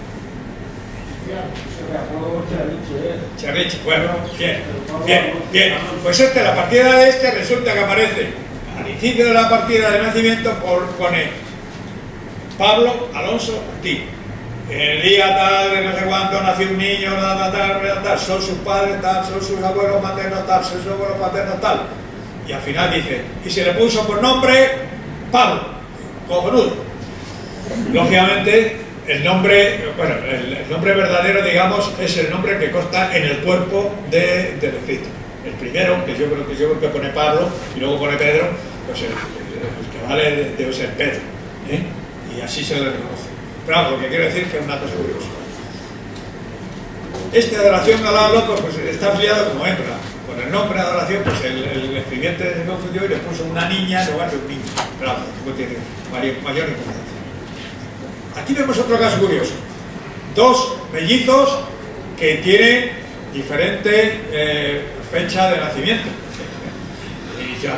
Charriche, bueno, bien, bien, bien. Pues este, la partida de este resulta que aparece al inicio de la partida de nacimiento por, pone Pablo Alonso Martín el día tal, no sé cuánto, nació un niño, tal, tal, tal, son sus padres, tal, son sus abuelos maternos, tal, son sus abuelos paternos, tal. Y al final dice, y se le puso por nombre Pablo, cojonudo. Lógicamente, el nombre, bueno, el, nombre verdadero, digamos, es el nombre que consta en el cuerpo de, del escrito. El primero, que yo creo que yo creo que pone Pablo y luego pone Pedro, pues el, que vale debe ser Pedro. ¿eh? Y así se le reconoce. Pero lo que quiero decir que es una cosa curiosa. Este adoración al loco pues está afiliado como hembra. Con el nombre de adoración, pues el, el escribiente se confundió y le puso una niña en lugar de un niño. Pero tampoco tiene mayor, importancia. Aquí vemos otro caso curioso. Dos mellizos que tienen diferente eh, fecha de nacimiento. Y yo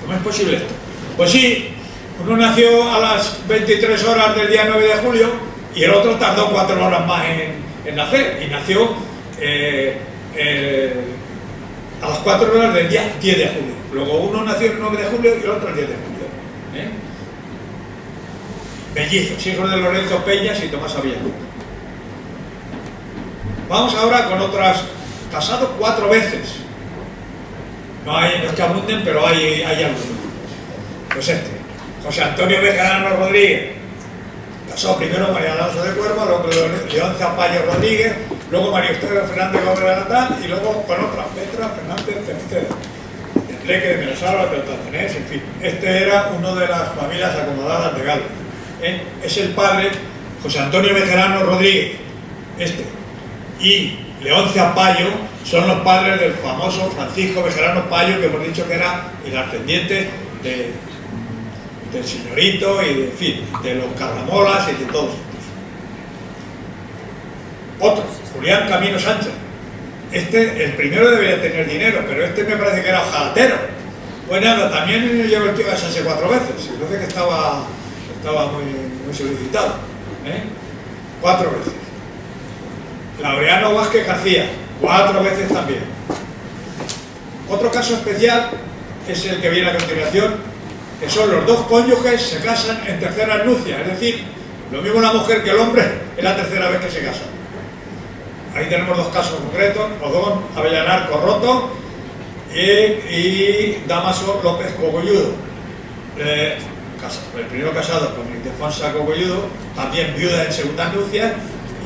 ¿cómo es posible esto? Pues sí, uno nació a las 23 horas del día 9 de julio y el otro tardó cuatro horas más en, nacer y nació eh, a las 4 horas del día 10 de julio. Luego uno nació el 9 de julio y el otro el 10 de julio. ¿eh? Mellizos, hijos de Lorenzo Peñas y Tomás Aviano. Vamos ahora con otras, casados cuatro veces. No, hay, no es que abunden, pero hay, hay algunos. Pues este, José Antonio Bejarano Rodríguez, casó primero María Alonso de Cuervo, luego León Zapallo Rodríguez, luego María Estrella Fernández Gómez de y luego con otra, Petra Fernández Ceniceda. Enrique de Menosalo, de Tatanés, en fin. Este era uno de las familias acomodadas de. ¿eh? Es el padre José Antonio Bejarano Rodríguez, este. Y León Zapallo son los padres del famoso Francisco Bejarano Payo, que hemos dicho que era el ascendiente de del señorito y de, en fin, de los carramolas y de todos estos. Otro, Julián Camino Sánchez. Este, el primero debería tener dinero, pero este me parece que era ojalatero. Pues nada, también llevo el tío a casarse cuatro veces, entonces que estaba, estaba muy, muy solicitado. ¿eh? Cuatro veces. Laureano Vázquez García, cuatro veces también. Otro caso especial es el que viene a continuación, que son los dos cónyuges se casan en tercera nupcia, es decir, lo mismo la mujer que el hombre es la tercera vez que se casan. Ahí tenemos dos casos concretos, Odón Avellanar Corroto y, Damaso López Cogolludo. Eh, el primero casado con Ildefonsa Cogolludo, también viuda en segunda nupcia,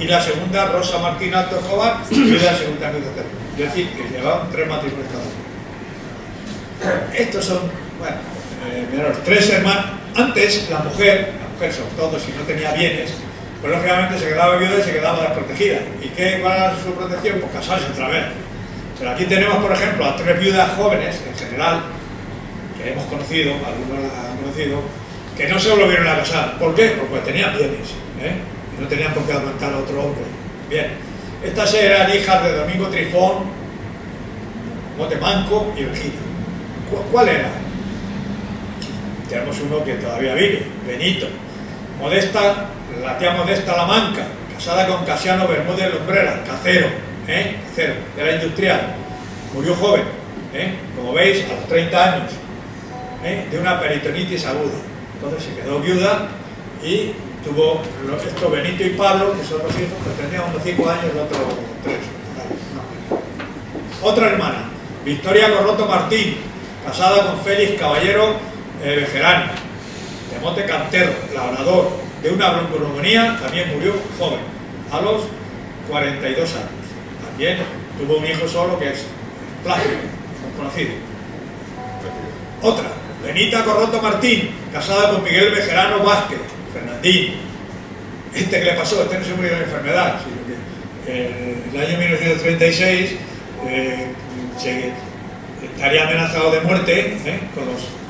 y la segunda Rosa Martín Alto Escobar, viuda en segunda nupcia. Es decir, que llevaban tres matrimonios cada uno. Estos son, bueno, eh, tres hermanos. Antes, la mujer, la mujer sobre todo, si no tenía bienes, pues lógicamente se quedaba viuda y se quedaba desprotegida. ¿Y qué era su protección? Pues casarse otra vez. Pero aquí tenemos, por ejemplo, a tres viudas jóvenes, en general, que hemos conocido, algunos las han conocido, que no se volvieron a casar. ¿Por qué? Porque tenían bienes, ¿eh? y no tenían por qué aguantar a otro hombre. Bien, estas eran hijas de Domingo Trifón, Motemanco y Virginia. ¿Cuál era? Tenemos uno que todavía vive, Benito. Modesta, la tía Modesta Lamanca, casada con Casiano Bermúdez Lumbrera, cacero, ¿eh? cacero, de la industrial. Murió joven, ¿eh? como veis, a los 30 años, ¿eh? de una peritonitis aguda. Entonces se quedó viuda y tuvo esto Benito y Pablo, que son los hijos, que tenían unos 5 años, el otro 3. Otra hermana, Victoria Corroto Martín, casada con Félix Caballero eh, Bejerano, de Monte Cantero, labrador, de una bronconeumonía, también murió joven, a los 42 años. También tuvo un hijo solo que es Plácido, conocido. Otra, Benita Corroto Martín, casada con Miguel Bejerano Vázquez, Fernandín. Este que le pasó, este no se murió de enfermedad, sino que eh, en el año 1936 eh, estaría amenazado de muerte con los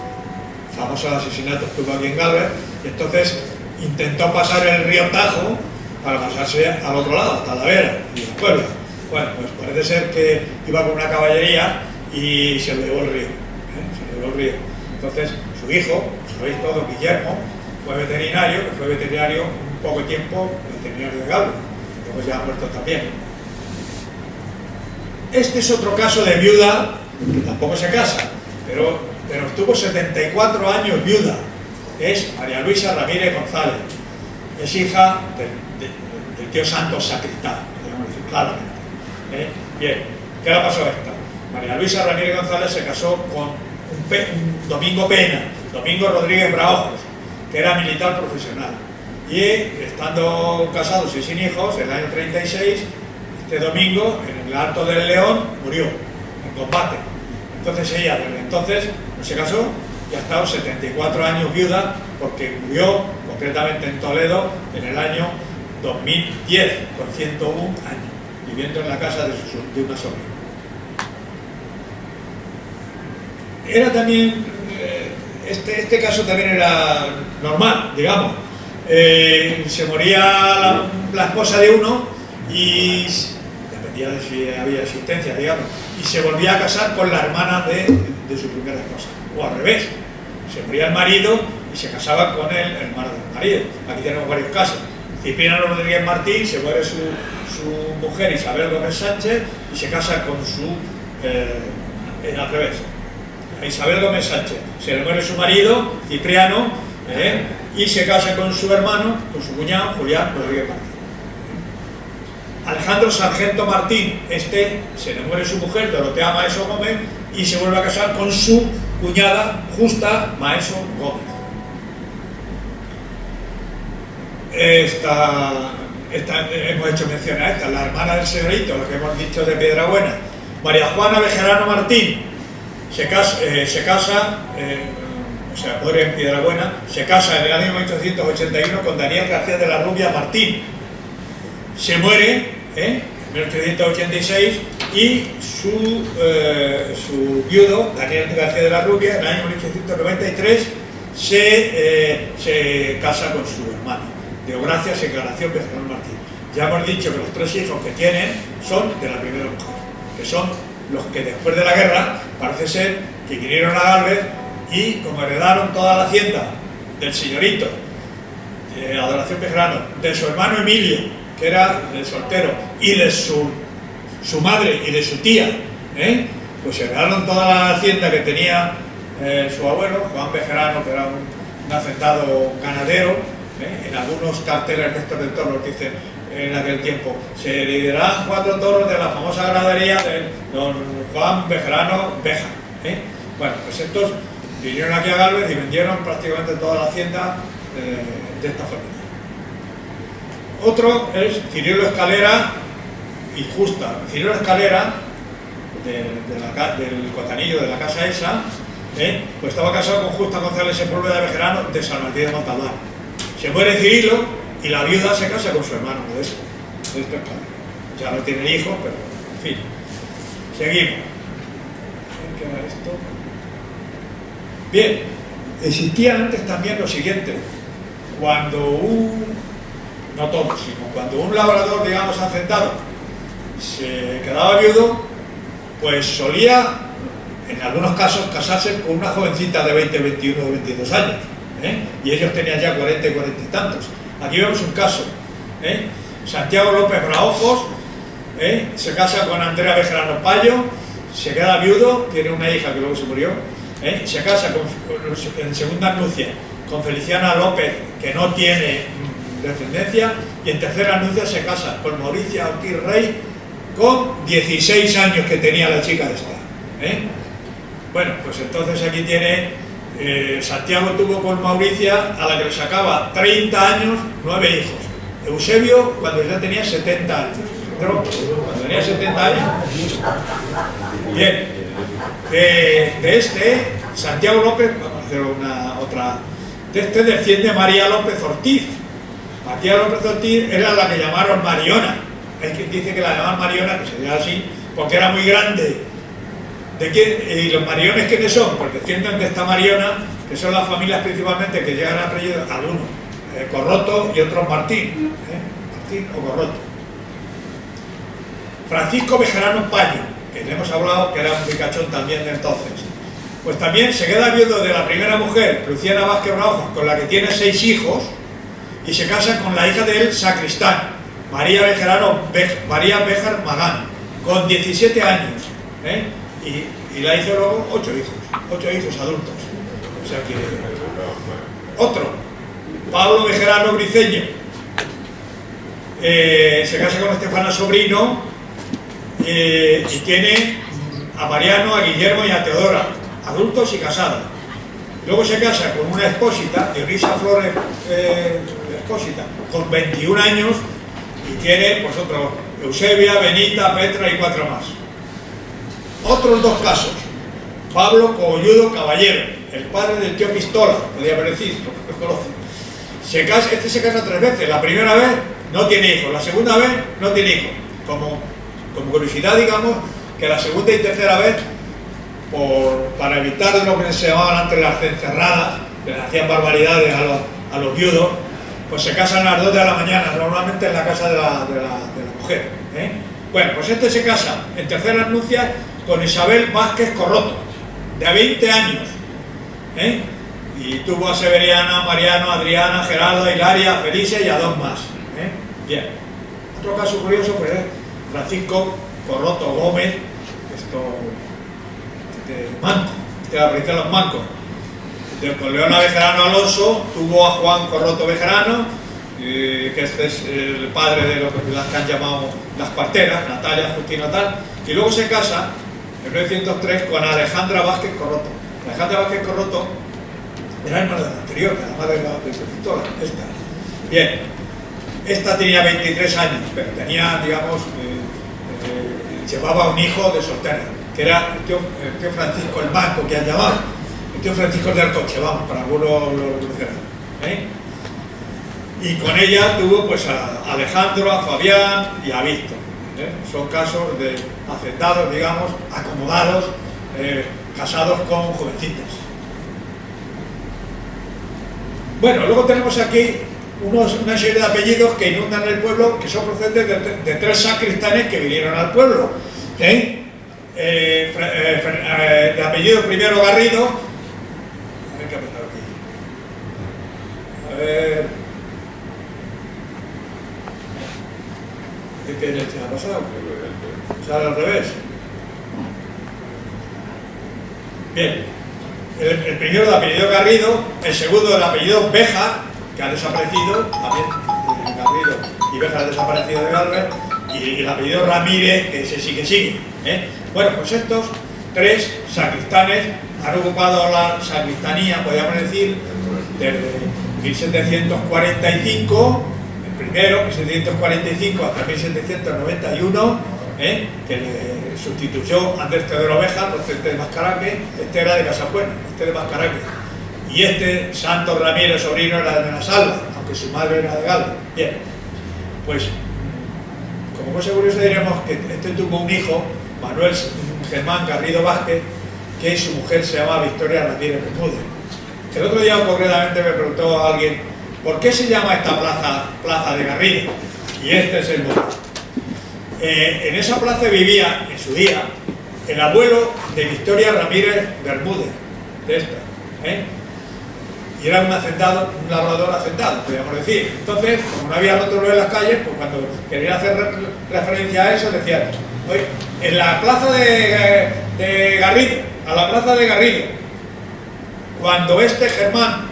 famosos asesinatos que hubo aquí en Galvez, y entonces intentó pasar el río Tajo para pasarse al otro lado, hasta la Vera y el pueblo. Bueno, pues parece ser que iba con una caballería y se lo llevó el río. ¿eh? Se el río. Entonces, su hijo, sabéis todo, Guillermo, fue veterinario, que fue veterinario un poco tiempo, veterinario de Galvez, luego ya ha muerto también. Este es otro caso de viuda que tampoco se casa, pero pero estuvo 74 años viuda. Es María Luisa Ramírez González. Es hija del, tío Santos Sacristán, podemos decir claramente. ¿Eh? Bien, ¿qué le pasó a esta? María Luisa Ramírez González se casó con un, Domingo Pena, Domingo Rodríguez Braojos, que era militar profesional. Y estando casados y sin hijos, en el año 36, este domingo, en el Alto del León, murió en combate. Entonces ella, desde entonces, se casó y ha estado 74 años viuda porque murió concretamente en Toledo en el año 2010, con 101 años, viviendo en la casa de, de una sobrina. Era también, eh, este, este caso también era normal, digamos. Eh, se moría la, esposa de uno y dependía de si había existencia, digamos, y se volvía a casar con la hermana de, de su primera esposa, o al revés, se moría el marido y se casaba con el hermano del marido. Aquí tenemos varios casos. Cipriano Rodríguez Martín, se muere su, su mujer Isabel Gómez Sánchez y se casa con su, eh, al revés, Isabel Gómez Sánchez. Se muere su marido, Cipriano, eh, y se casa con su hermano, con su cuñado, Julián Rodríguez Martín. Alejandro Sargento Martín, este se le muere su mujer, Dorotea Maeso Gómez, y se vuelve a casar con su cuñada Justa Maeso Gómez. Esta, hemos hecho mención a esta, la hermana del señorito, lo que hemos dicho de Piedrabuena, María Juana Bejerano Martín, se casa, eh, se casa eh, o sea, muere en Piedrabuena, se casa en el año 1881 con Daniel García de la Rubia Martín. Se muere ¿eh? en 1886 y su, su viudo, Daniel García de la Rubia, en el año 1893 se, se casa con su hermano. Gracias Declaración Bejerano Martín. Ya hemos dicho que los tres hijos que tienen son de la primera mujer, que son los que después de la guerra parece ser que vinieron a Galvez y como heredaron toda la hacienda del señorito de Adoración Bejerano, de su hermano Emilio, que era el soltero, y de su, su madre y de su tía, ¿eh? pues heredaron toda la hacienda que tenía eh, su abuelo, Juan Bejerano, que era un, hacendado ganadero, ¿eh? en algunos carteles de estos de toros dicen en aquel tiempo. Se lideran cuatro toros de la famosa gradería de don Juan Bejerano Beja. ¿eh? Bueno, pues estos vinieron aquí a Galvez y vendieron prácticamente toda la hacienda de esta familia. Otro es Cirilo Escalera y Justa. Cirilo Escalera, del cotanillo de la casa esa, ¿eh? pues estaba casado con Justa González Sepúlveda de Bejerano de San Martín de Montalbán. Se muere Cirilo y la viuda se casa con su hermano es Ya no tiene hijos, pero en fin. Seguimos. Bien, existía antes también lo siguiente. Cuando un, no todos, sino cuando un labrador, digamos, hacendado, se quedaba viudo, pues solía, en algunos casos, casarse con una jovencita de 20, 21 o 22 años. ¿eh? Y ellos tenían ya 40 y 40 y tantos. Aquí vemos un caso. ¿eh? Santiago López Braojos ¿eh? se casa con Andrea Bejerano Payo, se queda viudo, tiene una hija que luego se murió, se casa en segunda anuncia con Feliciana López, que no tiene descendencia, y en tercera anuncia se casa con Mauricia Ortiz Rey, con 16 años que tenía la chica de esta. Bueno, pues entonces aquí tiene eh, Santiago tuvo con Mauricia, a la que le sacaba 30 años, 9 hijos. Eusebio, cuando ya tenía 70 años. Cuando tenía 70 años. Bien. De, este, Santiago López, vamos a hacer una otra. De este desciende María López Ortiz. María López Ortiz era la que llamaron Mariona. Hay quien dice que la llamaban Mariona, que sería así, porque era muy grande ¿De ¿Y los mariones quiénes son? Porque descienden de esta mariona, que son las familias principalmente que llegan a apellido, algunos, eh, Corroto y otros Martín, ¿eh? Martín o Corroto. Francisco Bejarano Payo, que le hemos hablado que era un picachón también de entonces. Pues también se queda viudo de la primera mujer, Luciana Vázquez Brauja, con la que tiene seis hijos, y se casa con la hija del sacristán, María Bejarano, María Bejar Magán, con 17 años. ¿eh? y, la hizo luego ocho hijos, ocho hijos adultos. Otro, Pablo Bejerano Briceño, eh, se casa con Estefana Sobrino eh, y tiene a Mariano, a Guillermo y a Teodora. adultos y casados. Luego se casa con una expósita, Dionisa Flores eh, Expósita, con 21 años y tiene pues otro, Eusebia, Benita, Petra y cuatro más. Otros dos casos, Pablo Cogolludo Caballero, el padre del tío Pistola, podría haber decir, lo conoce. Se casa, este se casa tres veces, la primera vez no tiene hijos, la segunda vez no tiene hijos. Como, como curiosidad, digamos, que la segunda y tercera vez para evitar lo que se llamaban antes las encerradas, que le hacían barbaridades a los, viudos, pues se casan a las 2 de la mañana, normalmente en la casa de la, mujer. ¿eh? Bueno, pues este se casa en tercera anuncia con Isabel Vázquez Corroto, de 20 años. ¿eh? Y tuvo a Severiana, Mariano, Adriana, Gerardo, Hilaria, Felicia y a dos más. ¿eh? Bien. Otro caso curioso pues es Francisco Corroto Gómez, esto de Manco, de la provincia de los Mancos. Con Leona Bejerano Alonso tuvo a Juan Corroto Bejerano, que este es el padre de lo que, las han llamado las parteras, Natalia, Justino tal, y luego se casa en 1903 con Alejandra Vázquez Corroto. Alejandra Vázquez Corroto era hermana de la anterior, la madre de la esta. Bien, esta tenía 23 años, pero tenía, digamos, eh, eh, llevaba un hijo de soltera que era el tío, Francisco el Banco, que han llamado, el Francisco de Arcoche, vamos, para algunos lo conocerán. ¿eh? Y con ella tuvo pues a Alejandro, a Fabián y a Víctor. ¿eh? Son casos de aceptados, digamos, acomodados, eh, casados con jovencitas. Bueno, luego tenemos aquí unos, una serie de apellidos que inundan el pueblo, que son procedentes de, tres sacristanes que vinieron al pueblo. eh, eh, de apellido primero Garrido. A ver qué ha pasado aquí. A ver. ¿Qué leche ha pasado? ¿Sale al revés? Bien. El, primero de apellido Garrido, el segundo del apellido Beja, que ha desaparecido, también Garrido y Beja ha desaparecido de Galvez, y, el apellido Ramírez, que ese sí que sigue. Bueno, pues estos tres sacristanes han ocupado la sacristanía, podríamos decir, desde 1745, el primero, 1745 hasta 1791, ¿eh? que le sustituyó Andrés Teodoro Oveja, procedente de Mascaraque, este era de Casapuena, este de Mascaraque. Y este Santo Ramírez, sobrino, era de Salva, aunque su madre era de Galvez. Bien, pues como cosa curiosa diríamos que este tuvo un hijo Manuel Germán Garrido Vázquez, que su mujer se llama Victoria Ramírez Bermúdez. El otro día concretamente me preguntó alguien, ¿por qué se llama esta plaza Plaza de Garrido? Y este es el motivo. Eh, en esa plaza vivía, en su día, el abuelo de Victoria Ramírez Bermúdez, de esta. ¿eh? Y era un hacendado, un labrador hacendado, podríamos decir. Entonces, como no había rótulos en las calles, pues cuando quería hacer referencia a eso, decían, en la plaza de, Garrido, a la plaza de Garrido, cuando este Germán,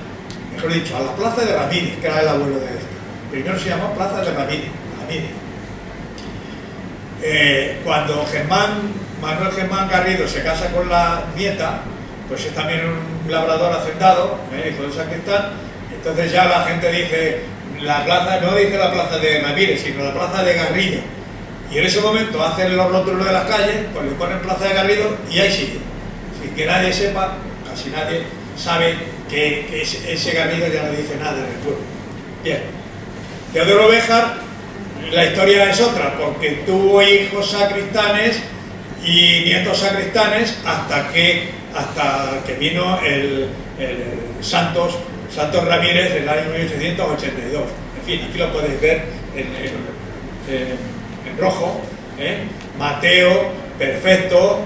mejor dicho, a la plaza de Ramírez, que era el abuelo de este, primero se llamó Plaza de Ramírez, eh, cuando Germán, Manuel Germán Garrido se casa con la nieta, pues es también un labrador hacendado, eh, hijo de sacristán, entonces ya la gente dice, la plaza, no dice la plaza de Ramírez, sino la plaza de Garrido. Y en ese momento hacen los rótulos de las calles, pues le ponen Plaza de Garrido y ahí sigue. Sin que nadie sepa, casi nadie sabe que, ese, Garrido ya no dice nada en el pueblo. Bien. Teodoro Béjar, la historia es otra, porque tuvo hijos sacristanes y nietos sacristanes hasta que, hasta que vino el, Santos, Santos Ramírez en el año 1882. En fin, aquí lo podéis ver en rojo, ¿eh? Mateo, perfecto,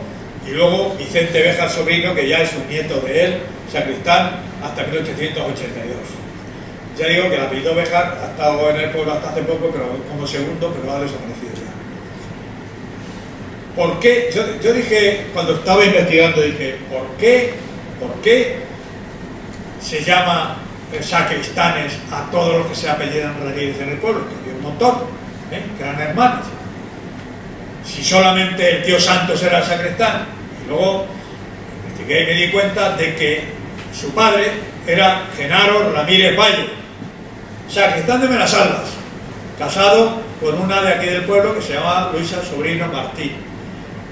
y luego Vicente Bejar Sobrino, que ya es un nieto de él, sacristán, hasta 1882. Ya digo que el apellido Bejar ha estado en el pueblo hasta hace poco, pero como segundo, pero ha desaparecido ya. ¿Por qué? Yo, dije, cuando estaba investigando, dije, ¿por qué? ¿Por qué se llama sacristanes a todos los que se apellidan Ramírez en el pueblo? Que hay un montón, ¿eh? que eran hermanos si solamente el tío Santos era sacristán. Y luego, y me di cuenta de que su padre era Genaro Ramírez Valle, sacristán de Menasaldas, casado con una de aquí del pueblo que se llama Luisa Sobrino Martín.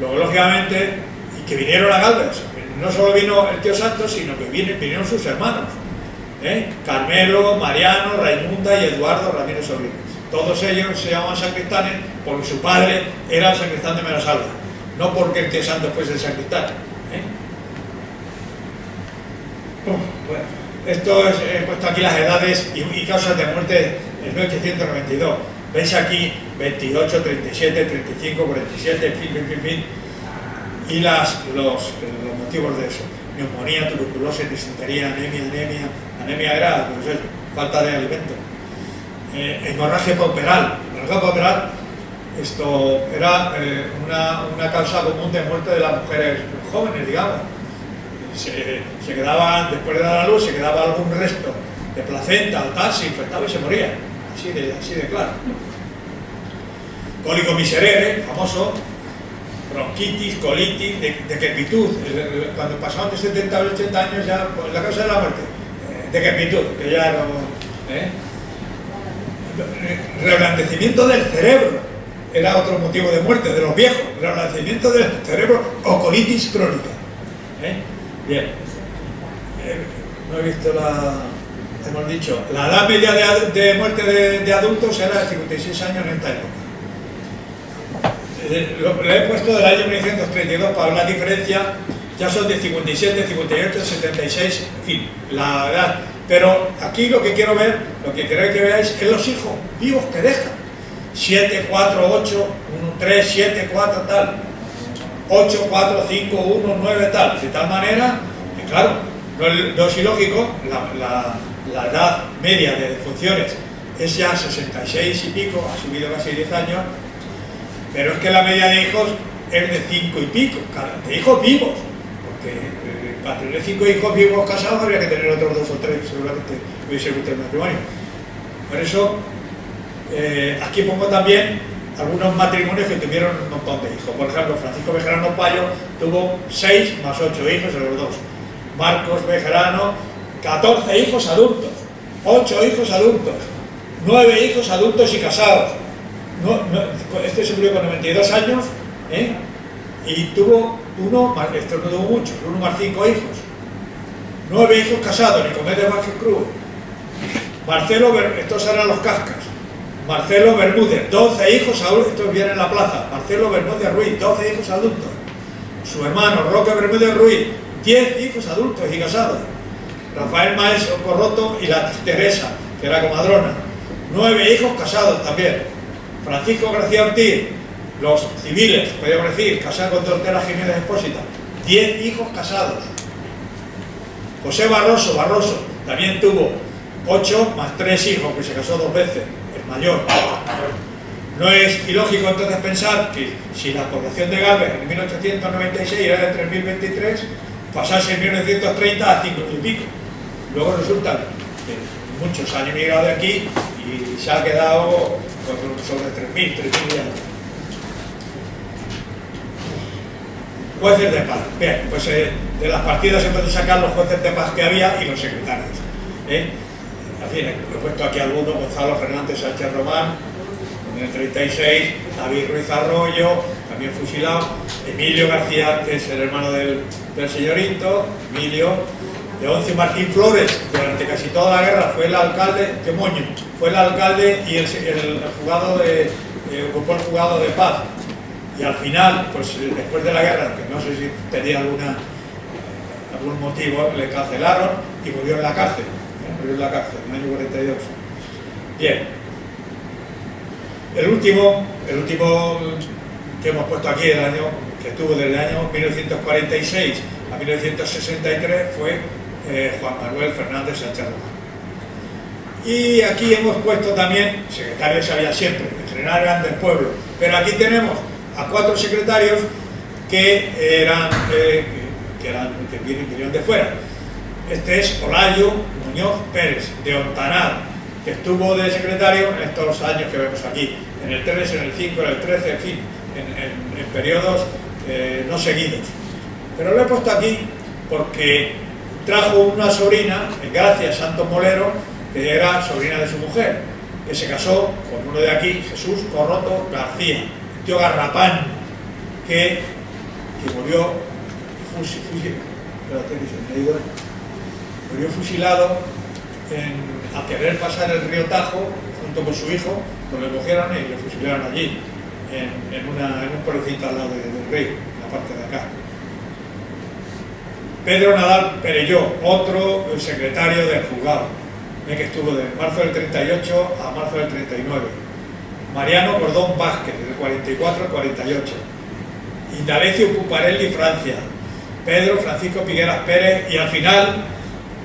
Luego, lógicamente, y que vinieron a Galvez, no solo vino el tío Santos, sino que vinieron sus hermanos, ¿eh? Carmelo, Mariano, Raimunda y Eduardo Ramírez Sobrino. Todos ellos se llamaban sacristanes porque su padre era sacristán de Menasaldas, no porque el tío Santos fuese sacristán. Bueno, esto es, he puesto aquí las edades y, causas de muerte en 1892. Veis aquí 28, 37, 35, 47, en fin, fin, en fin. Y las, los, motivos de eso. Neumonía, tuberculosis, disentería, anemia, anemia. Anemia era pues falta de alimento. Eh, hemorragia pauperal. Hemorragia pauperal esto era eh, una, causa común de muerte de las mujeres jóvenes, digamos. Se, se, quedaba, después de dar a luz, se quedaba algún resto de placenta o tal, se infectaba y se moría así de, así de claro. Cólico miserere, famoso, bronquitis, colitis, decrepitud, cuando pasaban de 70 a 80 años ya, pues, la causa de la muerte, eh, decrepitud, que ya no... ¿eh? Reblandecimiento del cerebro, era otro motivo de muerte de los viejos, reblandecimiento del cerebro o colitis crónica. ¿eh? Bien, no he visto la hemos dicho, la edad media de, muerte de, adultos era de 56 años en esta época. Eh, lo, he puesto del año 1932 para la diferencia, ya son de 57, 58, 76, en fin, la edad. Pero aquí lo que quiero ver, lo que quiero que veáis es los hijos vivos que dejan. 7, 4, 8, 1, 3, 7, 4, tal. 8, 4, 5, 1, 9, tal. De tal manera que, claro, no, es ilógico, la la edad media de funciones es ya 66 y pico, ha subido casi 10 años, pero es que la media de hijos es de 5 y pico, de hijos vivos, porque eh, para tener 5 hijos vivos casados habría que tener otros dos o tres, seguramente hubiese gustado el matrimonio. Por eso, eh, aquí pongo también algunos matrimonios que tuvieron un montón de hijos. Por ejemplo, Francisco Bejarano Payo tuvo 6 más 8 hijos de los dos. Marcos Bejarano 14 hijos adultos, 8 hijos adultos, 9 hijos adultos y casados. este se murió con 92 años ¿eh? y tuvo uno, esto no tuvo mucho, uno más 5 hijos. 9 hijos casados, Nicomedes Vázquez Cruz. Marcelo, estos eran los cascas. Marcelo Bermúdez, 12 hijos adultos, estos vienen en la plaza. Marcelo Bermúdez Ruiz, 12 hijos adultos. Su hermano Roque Bermúdez Ruiz, 10 hijos adultos y casados. Rafael Maestro Corroto y la Teresa, que era comadrona. Nueve hijos casados también. Francisco García Ortiz, los civiles, podríamos decir, casado con Tortera Jiménez Espósita. Diez hijos casados. José Barroso, Barroso, también tuvo ocho más tres hijos, que se casó dos veces, mayor. No es ilógico entonces pensar que si la población de Galvez en 1896 era de 3.023, pasase en 1930 a 5 y pico. Luego resulta que muchos han emigrado de aquí y se ha quedado sobre 3.000, 3.000 años. Jueces de paz. Bien, pues eh, de las partidas se pueden sacar los jueces de paz que había y los secretarios. ¿eh? En fin, he puesto aquí algunos, Gonzalo Fernández Sánchez Román, en el 36, David Ruiz Arroyo, también fusilado, Emilio García, que es el hermano del, del señorito, Emilio, Leoncio Martín Flores, durante casi toda la guerra fue el alcalde, de Moño, fue el alcalde y el, el, jugado de, eh, ocupó el jugado de paz. Y al final, pues después de la guerra, que no sé si tenía alguna, algún motivo, le cancelaron y murió en la cárcel. En la cárcel, en el año 42. Bien. El último, el último que hemos puesto aquí, el año que estuvo desde el año 1946 a 1963, fue eh, Juan Manuel Fernández Sánchez Román. Y aquí hemos puesto también, secretarios había siempre, en general eran del pueblo, pero aquí tenemos a cuatro secretarios que eran, eh, que, eran, que vinieron de fuera. Este es Olayo Muñoz Pérez, de Ontanar, que estuvo de secretario en estos años que vemos aquí, en el 3, en el 5, en el 13, en fin, en, periodos eh, no seguidos. Pero lo he puesto aquí porque trajo una sobrina, Gracia Santos Molero, que era sobrina de su mujer, que se casó con uno de aquí, Jesús Corroto García, tío Garrapán, que, murió, murió fusilado a querer pasar el río Tajo junto con su hijo, lo cogieron y lo fusilaron allí, en, un pueblecito al lado del río, en la parte de acá. Pedro Nadal Perelló, otro secretario del juzgado, eh, que estuvo de marzo del 38 a marzo del 39. Mariano Cordón Vázquez, del 44 al 48. Indalecio Puparelli, Francia. Pedro Francisco Pigueras Pérez y al final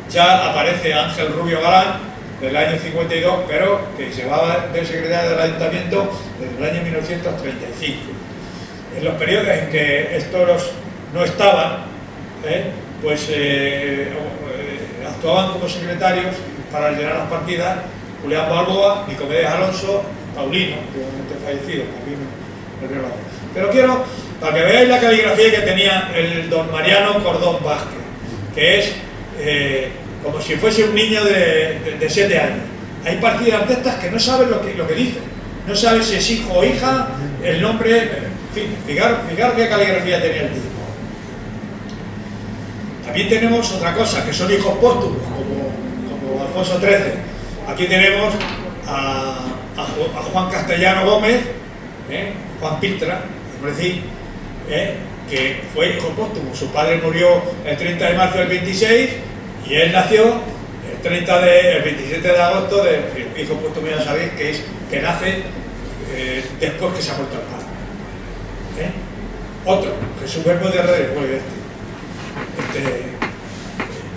ya aparece Ángel Rubio Galán del año 52, pero que va del secretario del ayuntamiento desde el año 1935. En los periodos en que estos no estaban, ¿eh? pues eh, eh, actuaban como secretarios para llenar las partidas Julián Balboa, Nicomedes Alonso, Paulino, que fallecido, Paulino Pero quiero, para que veáis la caligrafía que tenía el don Mariano Cordón Vázquez, que es como si fuese un niño de, de, siete años. Hay partidas de estas que no saben lo que, lo que dicen, no saben si es hijo o hija, el nombre, en fin, fijar, qué caligrafía tenía el tipo. También tenemos otra cosa, que son hijos póstumos, como, Alfonso XIII. Aquí tenemos a, Juan Castellano Gómez, ¿eh? Juan Piltra, decir, ¿eh? que fue hijo póstumo. Su padre murió el 30 de marzo del 26 y él nació el, 30 de, el 27 de agosto de hijo póstumo, ya sabéis, que, es, que nace eh, después que se ha muerto el padre. Otro, Jesús Verbo de Redes, este,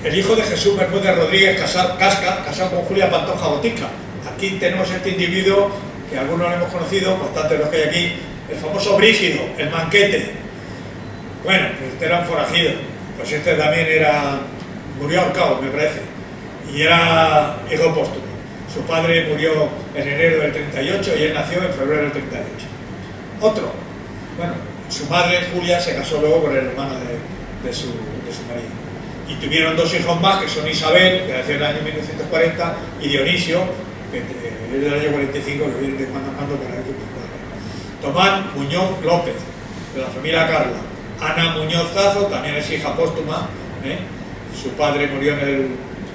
el hijo de Jesús Bermúdez Rodríguez Casca, casado con Julia Pantoja Botica. Aquí tenemos este individuo que algunos lo hemos conocido, bastante los que hay aquí, el famoso Brígido, el manquete. Bueno, pues este era un forajido, pues este también era, murió ahorcado, me parece, y era hijo póstumo. Su padre murió en enero del 38 y él nació en febrero del 38. Otro, bueno, su madre Julia se casó luego con el hermano de su su marido. Y tuvieron dos hijos más, que son Isabel, que nació en el año 1940, y Dionisio, que es del año 45, que viene de cuando para el Tomás Muñoz López, de la familia Carla. Ana Muñoz Zazo, también es hija póstuma, ¿eh? Su padre murió en el,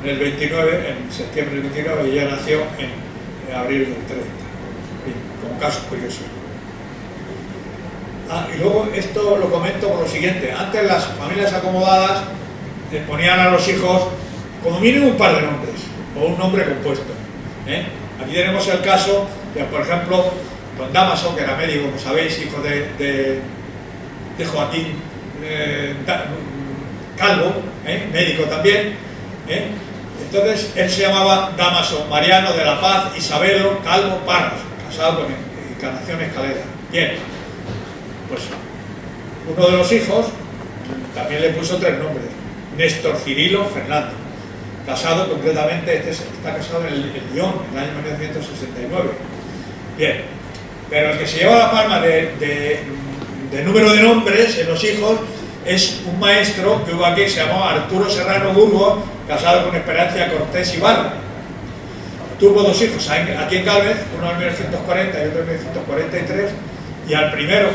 en el 29, en septiembre del 29, y ella nació en, abril del 30. como caso curioso. Ah, y luego esto lo comento por lo siguiente. Antes las familias acomodadas ponían a los hijos como mínimo un par de nombres o un nombre compuesto. ¿eh? Aquí tenemos el caso de, por ejemplo, don Damaso, que era médico, como sabéis, hijo de, de, Joaquín eh, Calvo, ¿eh? médico también. Entonces él se llamaba Damaso Mariano de la Paz Isabelo Calvo Parros, casado con Encarnación Escalera. Bien pues uno de los hijos también le puso tres nombres, Néstor Cirilo Fernando, casado concretamente, este está casado en, el, Lyon, en el año 1969. Bien, pero el que se lleva la palma de, número de nombres en los hijos es un maestro que hubo aquí que se llamó Arturo Serrano Burgos, casado con Esperanza Cortés Ibarra. Tuvo dos hijos aquí en Galvez, uno en 1940 y otro en 1943, y al primero,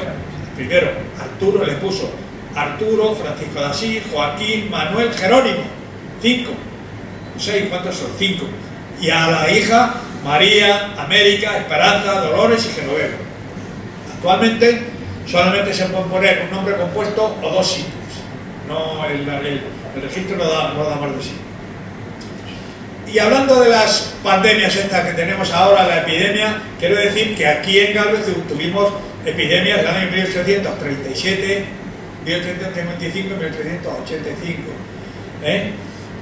Primero, Arturo le puso Arturo, Francisco de Asís, Joaquín, Manuel, Jerónimo. Cinco. seis, ¿cuántos son? Cinco. Y a la hija María, América, Esperanza, Dolores y Genoveva. Actualmente solamente se puede poner un nombre compuesto o dos simples. No, el, registro no da, no da más de sí. Y hablando de las pandemias estas que tenemos ahora, la epidemia, quiero decir que aquí en Galvez tuvimos epidemias del año 1837, 1855 y 1885. ¿eh?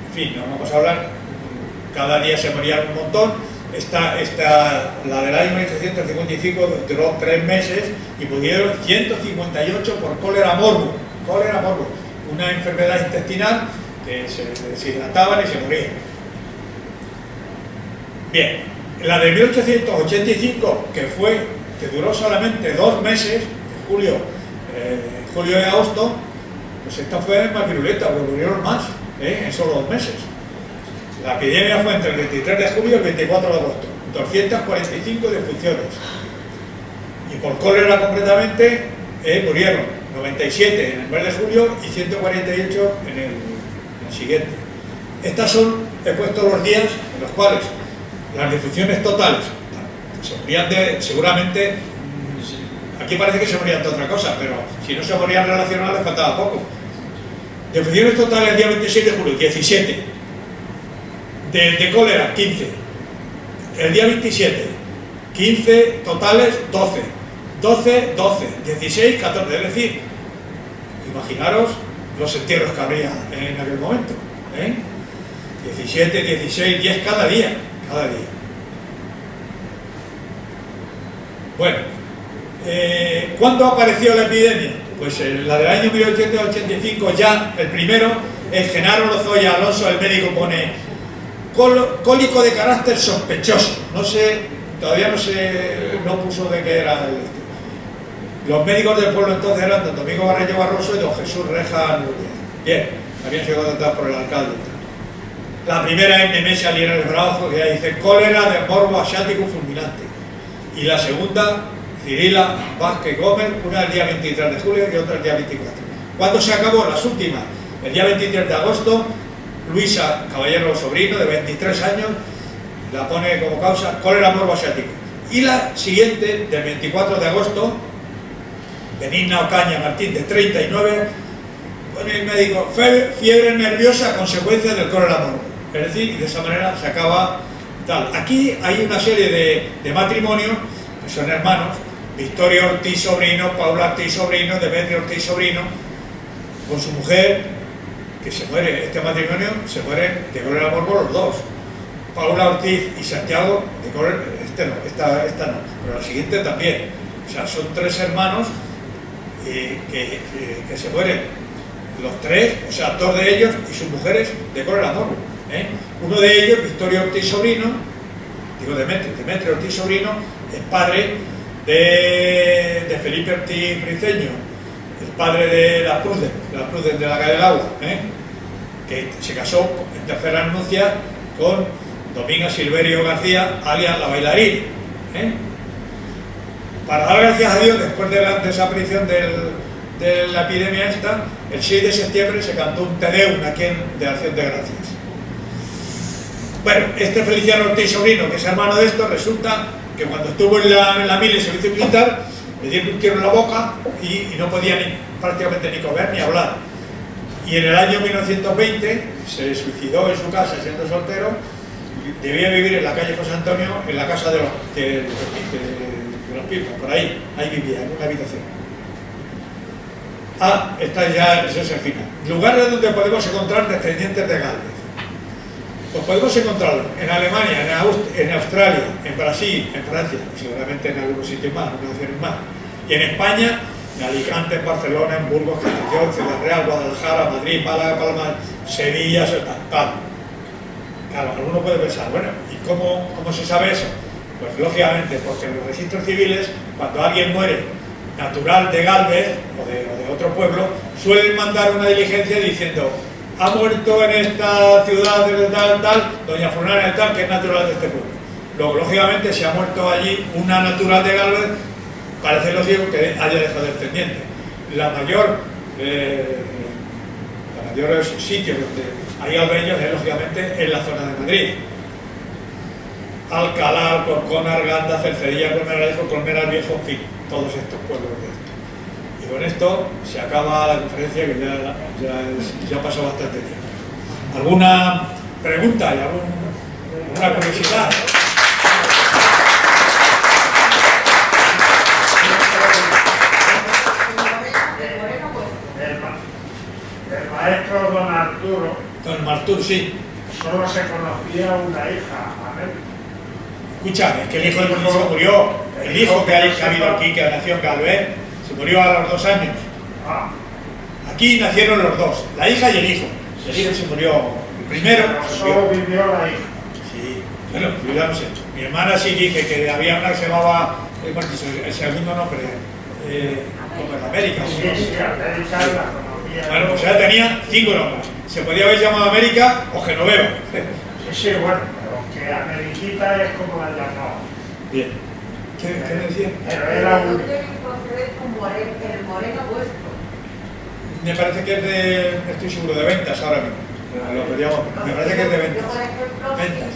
En fin, no vamos a hablar, cada día se morían un montón. Esta, esta, la del año 1855 duró tres meses y pudieron 158 por cólera morbo, cólera morbo, una enfermedad intestinal que se deshidrataban y se morían. Bien, la de 1885, que fue que duró solamente dos meses, julio, eh, julio y agosto, Pues esta fue más virulenta, porque murieron más ¿eh? en solo dos meses. La epidemia fue entre el 23 de julio y el 24 de agosto. 245 defunciones. Y por cólera concretamente eh, murieron 97 en el mes de julio y 148 en el, siguiente. Estas son, he puesto los días en los cuales las defunciones totales se morían de, seguramente, aquí parece que se morían de otra cosa, pero si no se morían relacionadas les faltaba poco. Defunciones totales el día 26 de julio, 17. De, de cólera, 15 el día 27, 15 totales, 12. 12, 12, 16, 14. Es decir, imaginaros los entierros que habría en aquel momento. 17, 16, 10 cada día. Cada día. Bueno, eh, ¿cuándo apareció la epidemia? Pues la del año 1885 ya, el primero, el Genaro Lozoya Alonso, el médico, pone cólico de carácter sospechoso. No sé, todavía no sé, no puso de qué era el... Los médicos del pueblo entonces eran don Domingo Barreño Barroso y don Jesús Reja Núñez. Bien, habían sido contratados por el alcalde. La primera es Nemesia Linares Bravo, que ya dice cólera de morbo asiático fulminante. Y la segunda, Cirila Vázquez Gómez, una el día 23 de julio y otra el día 24. ¿Cuándo se acabó? Las últimas. El día 23 de agosto Luisa Caballero Sobrino, de 23 años, la pone como causa cólera morbo asiático. Y la siguiente, del 24 de agosto, Benigna Ocaña Martín, de 39, pone el médico fiebre nerviosa consecuencia del cólera morbo. Es decir, de esa manera se acaba tal. Aquí hay una serie de, de matrimonios, que son hermanos, Victoria Ortiz Sobrino, Paula Ortiz Sobrino, Demetrio Ortiz Sobrino, con su mujer, que se muere, este matrimonio se muere de cólera morbo los dos. Paula Ortiz y Santiago, de cólera, este no, esta, esta no, pero la siguiente también. O sea, son tres hermanos eh, que, se mueren, los tres, o sea, dos de ellos y sus mujeres de cólera morbo. ¿eh? Uno de ellos, Victorio Ortiz Sobrino, digo Demetrio, Demetrio Ortiz Sobrino, es padre de, de Felipe Ortiz Briceño, padre de la Pruden, la Pruden de la calle del agua, ¿eh? que se casó en tercera anuncia con Dominga Silverio García, alias la bailarina. ¿eh? Para dar gracias a Dios, después de la desaparición de la epidemia esta, el 6 de septiembre se cantó un Tedeum aquí en, de Acción de Gracias. Bueno, este Feliciano Ortiz Sobrino, que es hermano de esto, resulta que cuando estuvo en la, en la mil servicio militar, le dieron un tiro en la boca y, no podía prácticamente ni comer ni hablar. Y en el año 1920 se suicidó en su casa siendo soltero, debía vivir en la calle José Antonio, en la casa de los, de, los por ahí, ahí vivía, en una habitación. Ah, está ya, ese es el final. Lugares donde podemos encontrar descendientes de Gálvez. Pues podemos encontrarlo en Alemania, en, Australia, en Brasil, en Francia, seguramente en algunos sitios más, algunas naciones más. Y en España, en Alicante, en Barcelona, en Burgos, Castellón, Ciudad Real, Guadalajara, Madrid, Málaga, Palma, Sevilla, tal. Claro, alguno puede pensar, bueno, ¿y cómo, cómo se sabe eso? Pues lógicamente, porque en los registros civiles, cuando alguien muere natural de Galvez o de, o de otro pueblo, suelen mandar una diligencia diciendo ha muerto en esta ciudad de tal, tal, doña Fulana tal, que es natural de este pueblo. Luego, lógicamente, si ha muerto allí una natural de Galvez, parece lógico que haya dejado descendiente. La mayor, eh, la mayor sitio donde hay albeños es, lógicamente, en la zona de Madrid. Alcalá, Corcón, Arganda, Cercedilla, Colmenar Colmenar Viejo, en fin, todos estos pueblos de con esto se acaba la conferencia que ya, ya, pasó bastante tiempo. ¿Alguna pregunta y alguna curiosidad? El maestro don Arturo. Don Arturo, sí. Solo se conocía una hija, Escucha, es que el hijo del se murió. El hijo que ha habido aquí, que nació en Galvez, se murió a los dos años. Ah. Aquí nacieron los dos, la hija y el hijo. El hijo se murió el primero. Solo vivió la hija. Sí, bueno, no sé. Mi hermana sí dije que había una que se llamaba, el segundo nombre, eh, como en América. Sí, sí, América la Bueno, pues ya tenía cinco nombres. Se podía haber llamado América o Genoveva. Sí, sí, bueno, pero que Ameriquita es como la llamaba. Bien. ¿Qué, qué me decía? Pero era un... El moreno vuestro. Me parece que es de. Estoy seguro de ventas ahora mismo. Lo pedíamos. Me parece que es de Yo, ventas. por ejemplo, Ventas.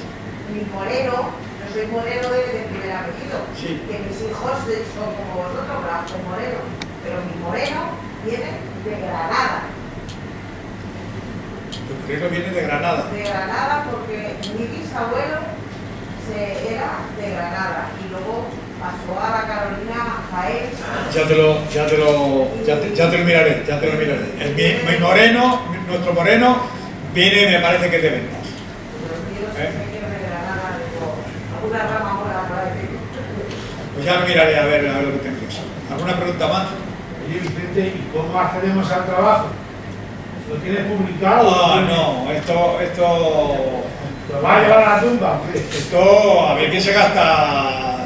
mi moreno, yo soy moreno de, de primer apellido. Sí. Que mis hijos son como vosotros, blanco moreno. Pero mi moreno viene de Granada. Tu currículum viene de Granada. De Granada porque mi bisabuelo se, era de Granada y luego pasó a la Carolina Jaén. Ya te lo, ya te lo, ya te, ya te lo miraré, ya te lo miraré. El, mi, mi moreno, nuestro moreno, viene, me parece que es de ventas. Los míos ¿Eh? Pues ya lo miraré a ver, a ver lo que tengo. ¿Alguna pregunta más? Vicente, ¿y cómo accedemos al trabajo? ¿Lo tienes publicado? Ah, no, esto, esto, ¿Lo va a llevar a la tumba? esto, a ver quién se gasta.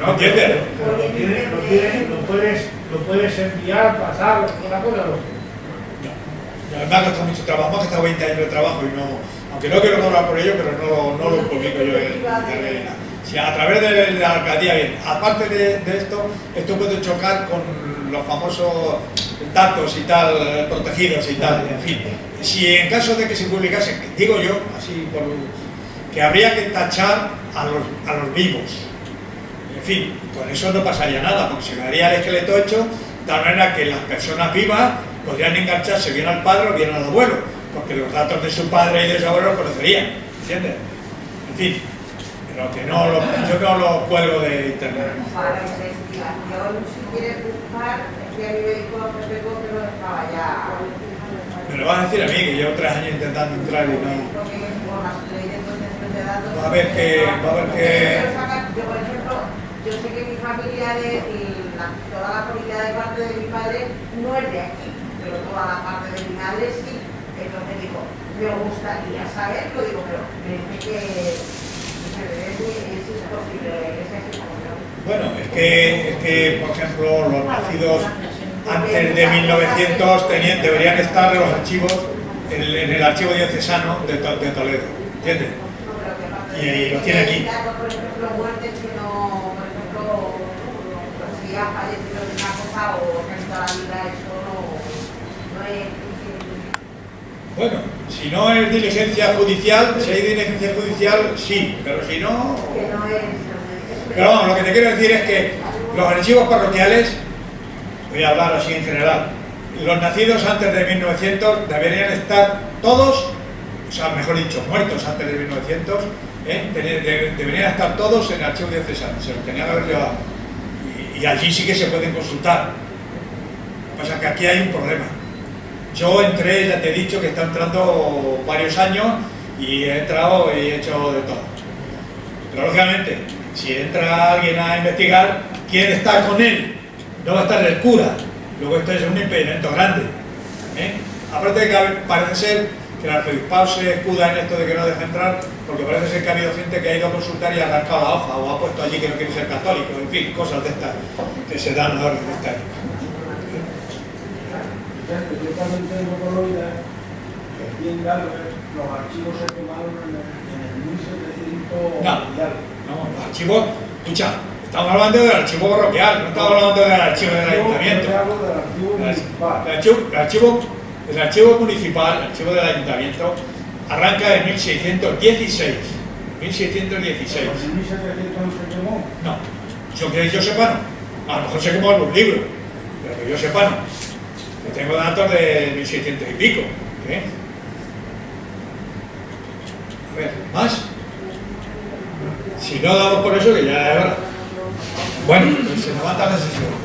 ¿No entiendes? Pero lo, tienes, lo, tienes, lo, puedes, lo puedes enviar, pasar, una cosa o No, me ha costado mucho trabajo, me ha costado 20 años de trabajo y no, aunque no quiero cobrar por ello, pero no, no lo publico yo en internet. Si a través de la alcaldía, bien. Aparte de, de esto, esto puede chocar con los famosos datos y tal, eh, protegidos y tal, en fin. Si en caso de que se publicase, digo yo, así por, que habría que tachar a los, a los vivos. En fin, con eso no pasaría nada, porque se quedaría el esqueleto hecho, de manera que las personas vivas podrían engancharse bien al padre o bien al abuelo, porque los datos de su padre y de su abuelo los conocerían, ¿entiendes? En fin, pero que no lo, yo no lo cuelgo de internet. Para investigación, si quieres buscar, es que dijo Pepe que lo dejaba ya. Me lo vas a decir a mí, que llevo tres años intentando entrar y no... Va a haber que- va a haber que- Yo, por ejemplo, yo sé que mi familia, de, y la- toda la familia de parte de mi padre no es de aquí, pero toda la parte de mi madre sí. Entonces digo, me gustaría saberlo, digo, pero me dice que Bueno, es que, es que, por ejemplo, los nacidos antes de 1900 tenían, deberían estar en los archivos, en, el archivo diocesano de, To- de Toledo, ¿entiendes? Y- y lo tiene aquí. Ha de la vida, no es. Bueno, si no es diligencia judicial, si hay diligencia judicial, sí, pero si no... Pero vamos, lo que te quiero decir es que los archivos parroquiales, voy a hablar así en general, los nacidos antes de 1900 deberían estar todos, o sea, mejor dicho, muertos antes de 1900, ¿eh? Deberían estar todos en el archivo diocesano, se los tenían que haber llevado. Y, y allí sí que se pueden consultar. Lo que pasa es que aquí hay un problema. Yo entré, ya te he dicho que está entrando varios años y he entrado y he hecho de todo. Pero lógicamente, si entra alguien a investigar, ¿quién está con él? No va a estar el cura. Luego esto es un impedimento grande. ¿eh? Aparte de que parece ser que el arzobispado se escuda en esto de que no deja entrar, porque parece ser que ha habido gente que ha ido a consultar y ha arrancado la hoja o ha puesto allí que no quiere ser católico, en fin, cosas de estas que se dan ahora en esta época. También tengo por oídas que aquí en Galvez los archivos se tomaron en el, en el 1700 No. los archivos, escucha, estamos hablando del archivo parroquial, no estamos hablando del archivo del ayuntamiento. Del archivo El archivo, el archivo- el archivo municipal, el archivo del ayuntamiento, arranca en 1616. 1616. Pero en 1700 no se quemó. No, yo que yo sepa no. A lo mejor se quemó algún libro, pero que yo sepa no. Yo tengo datos de 1600 y pico. ¿eh? A ver, ¿más? Si no damos por eso, que ya es hora. Bueno, pues se levanta la sesión.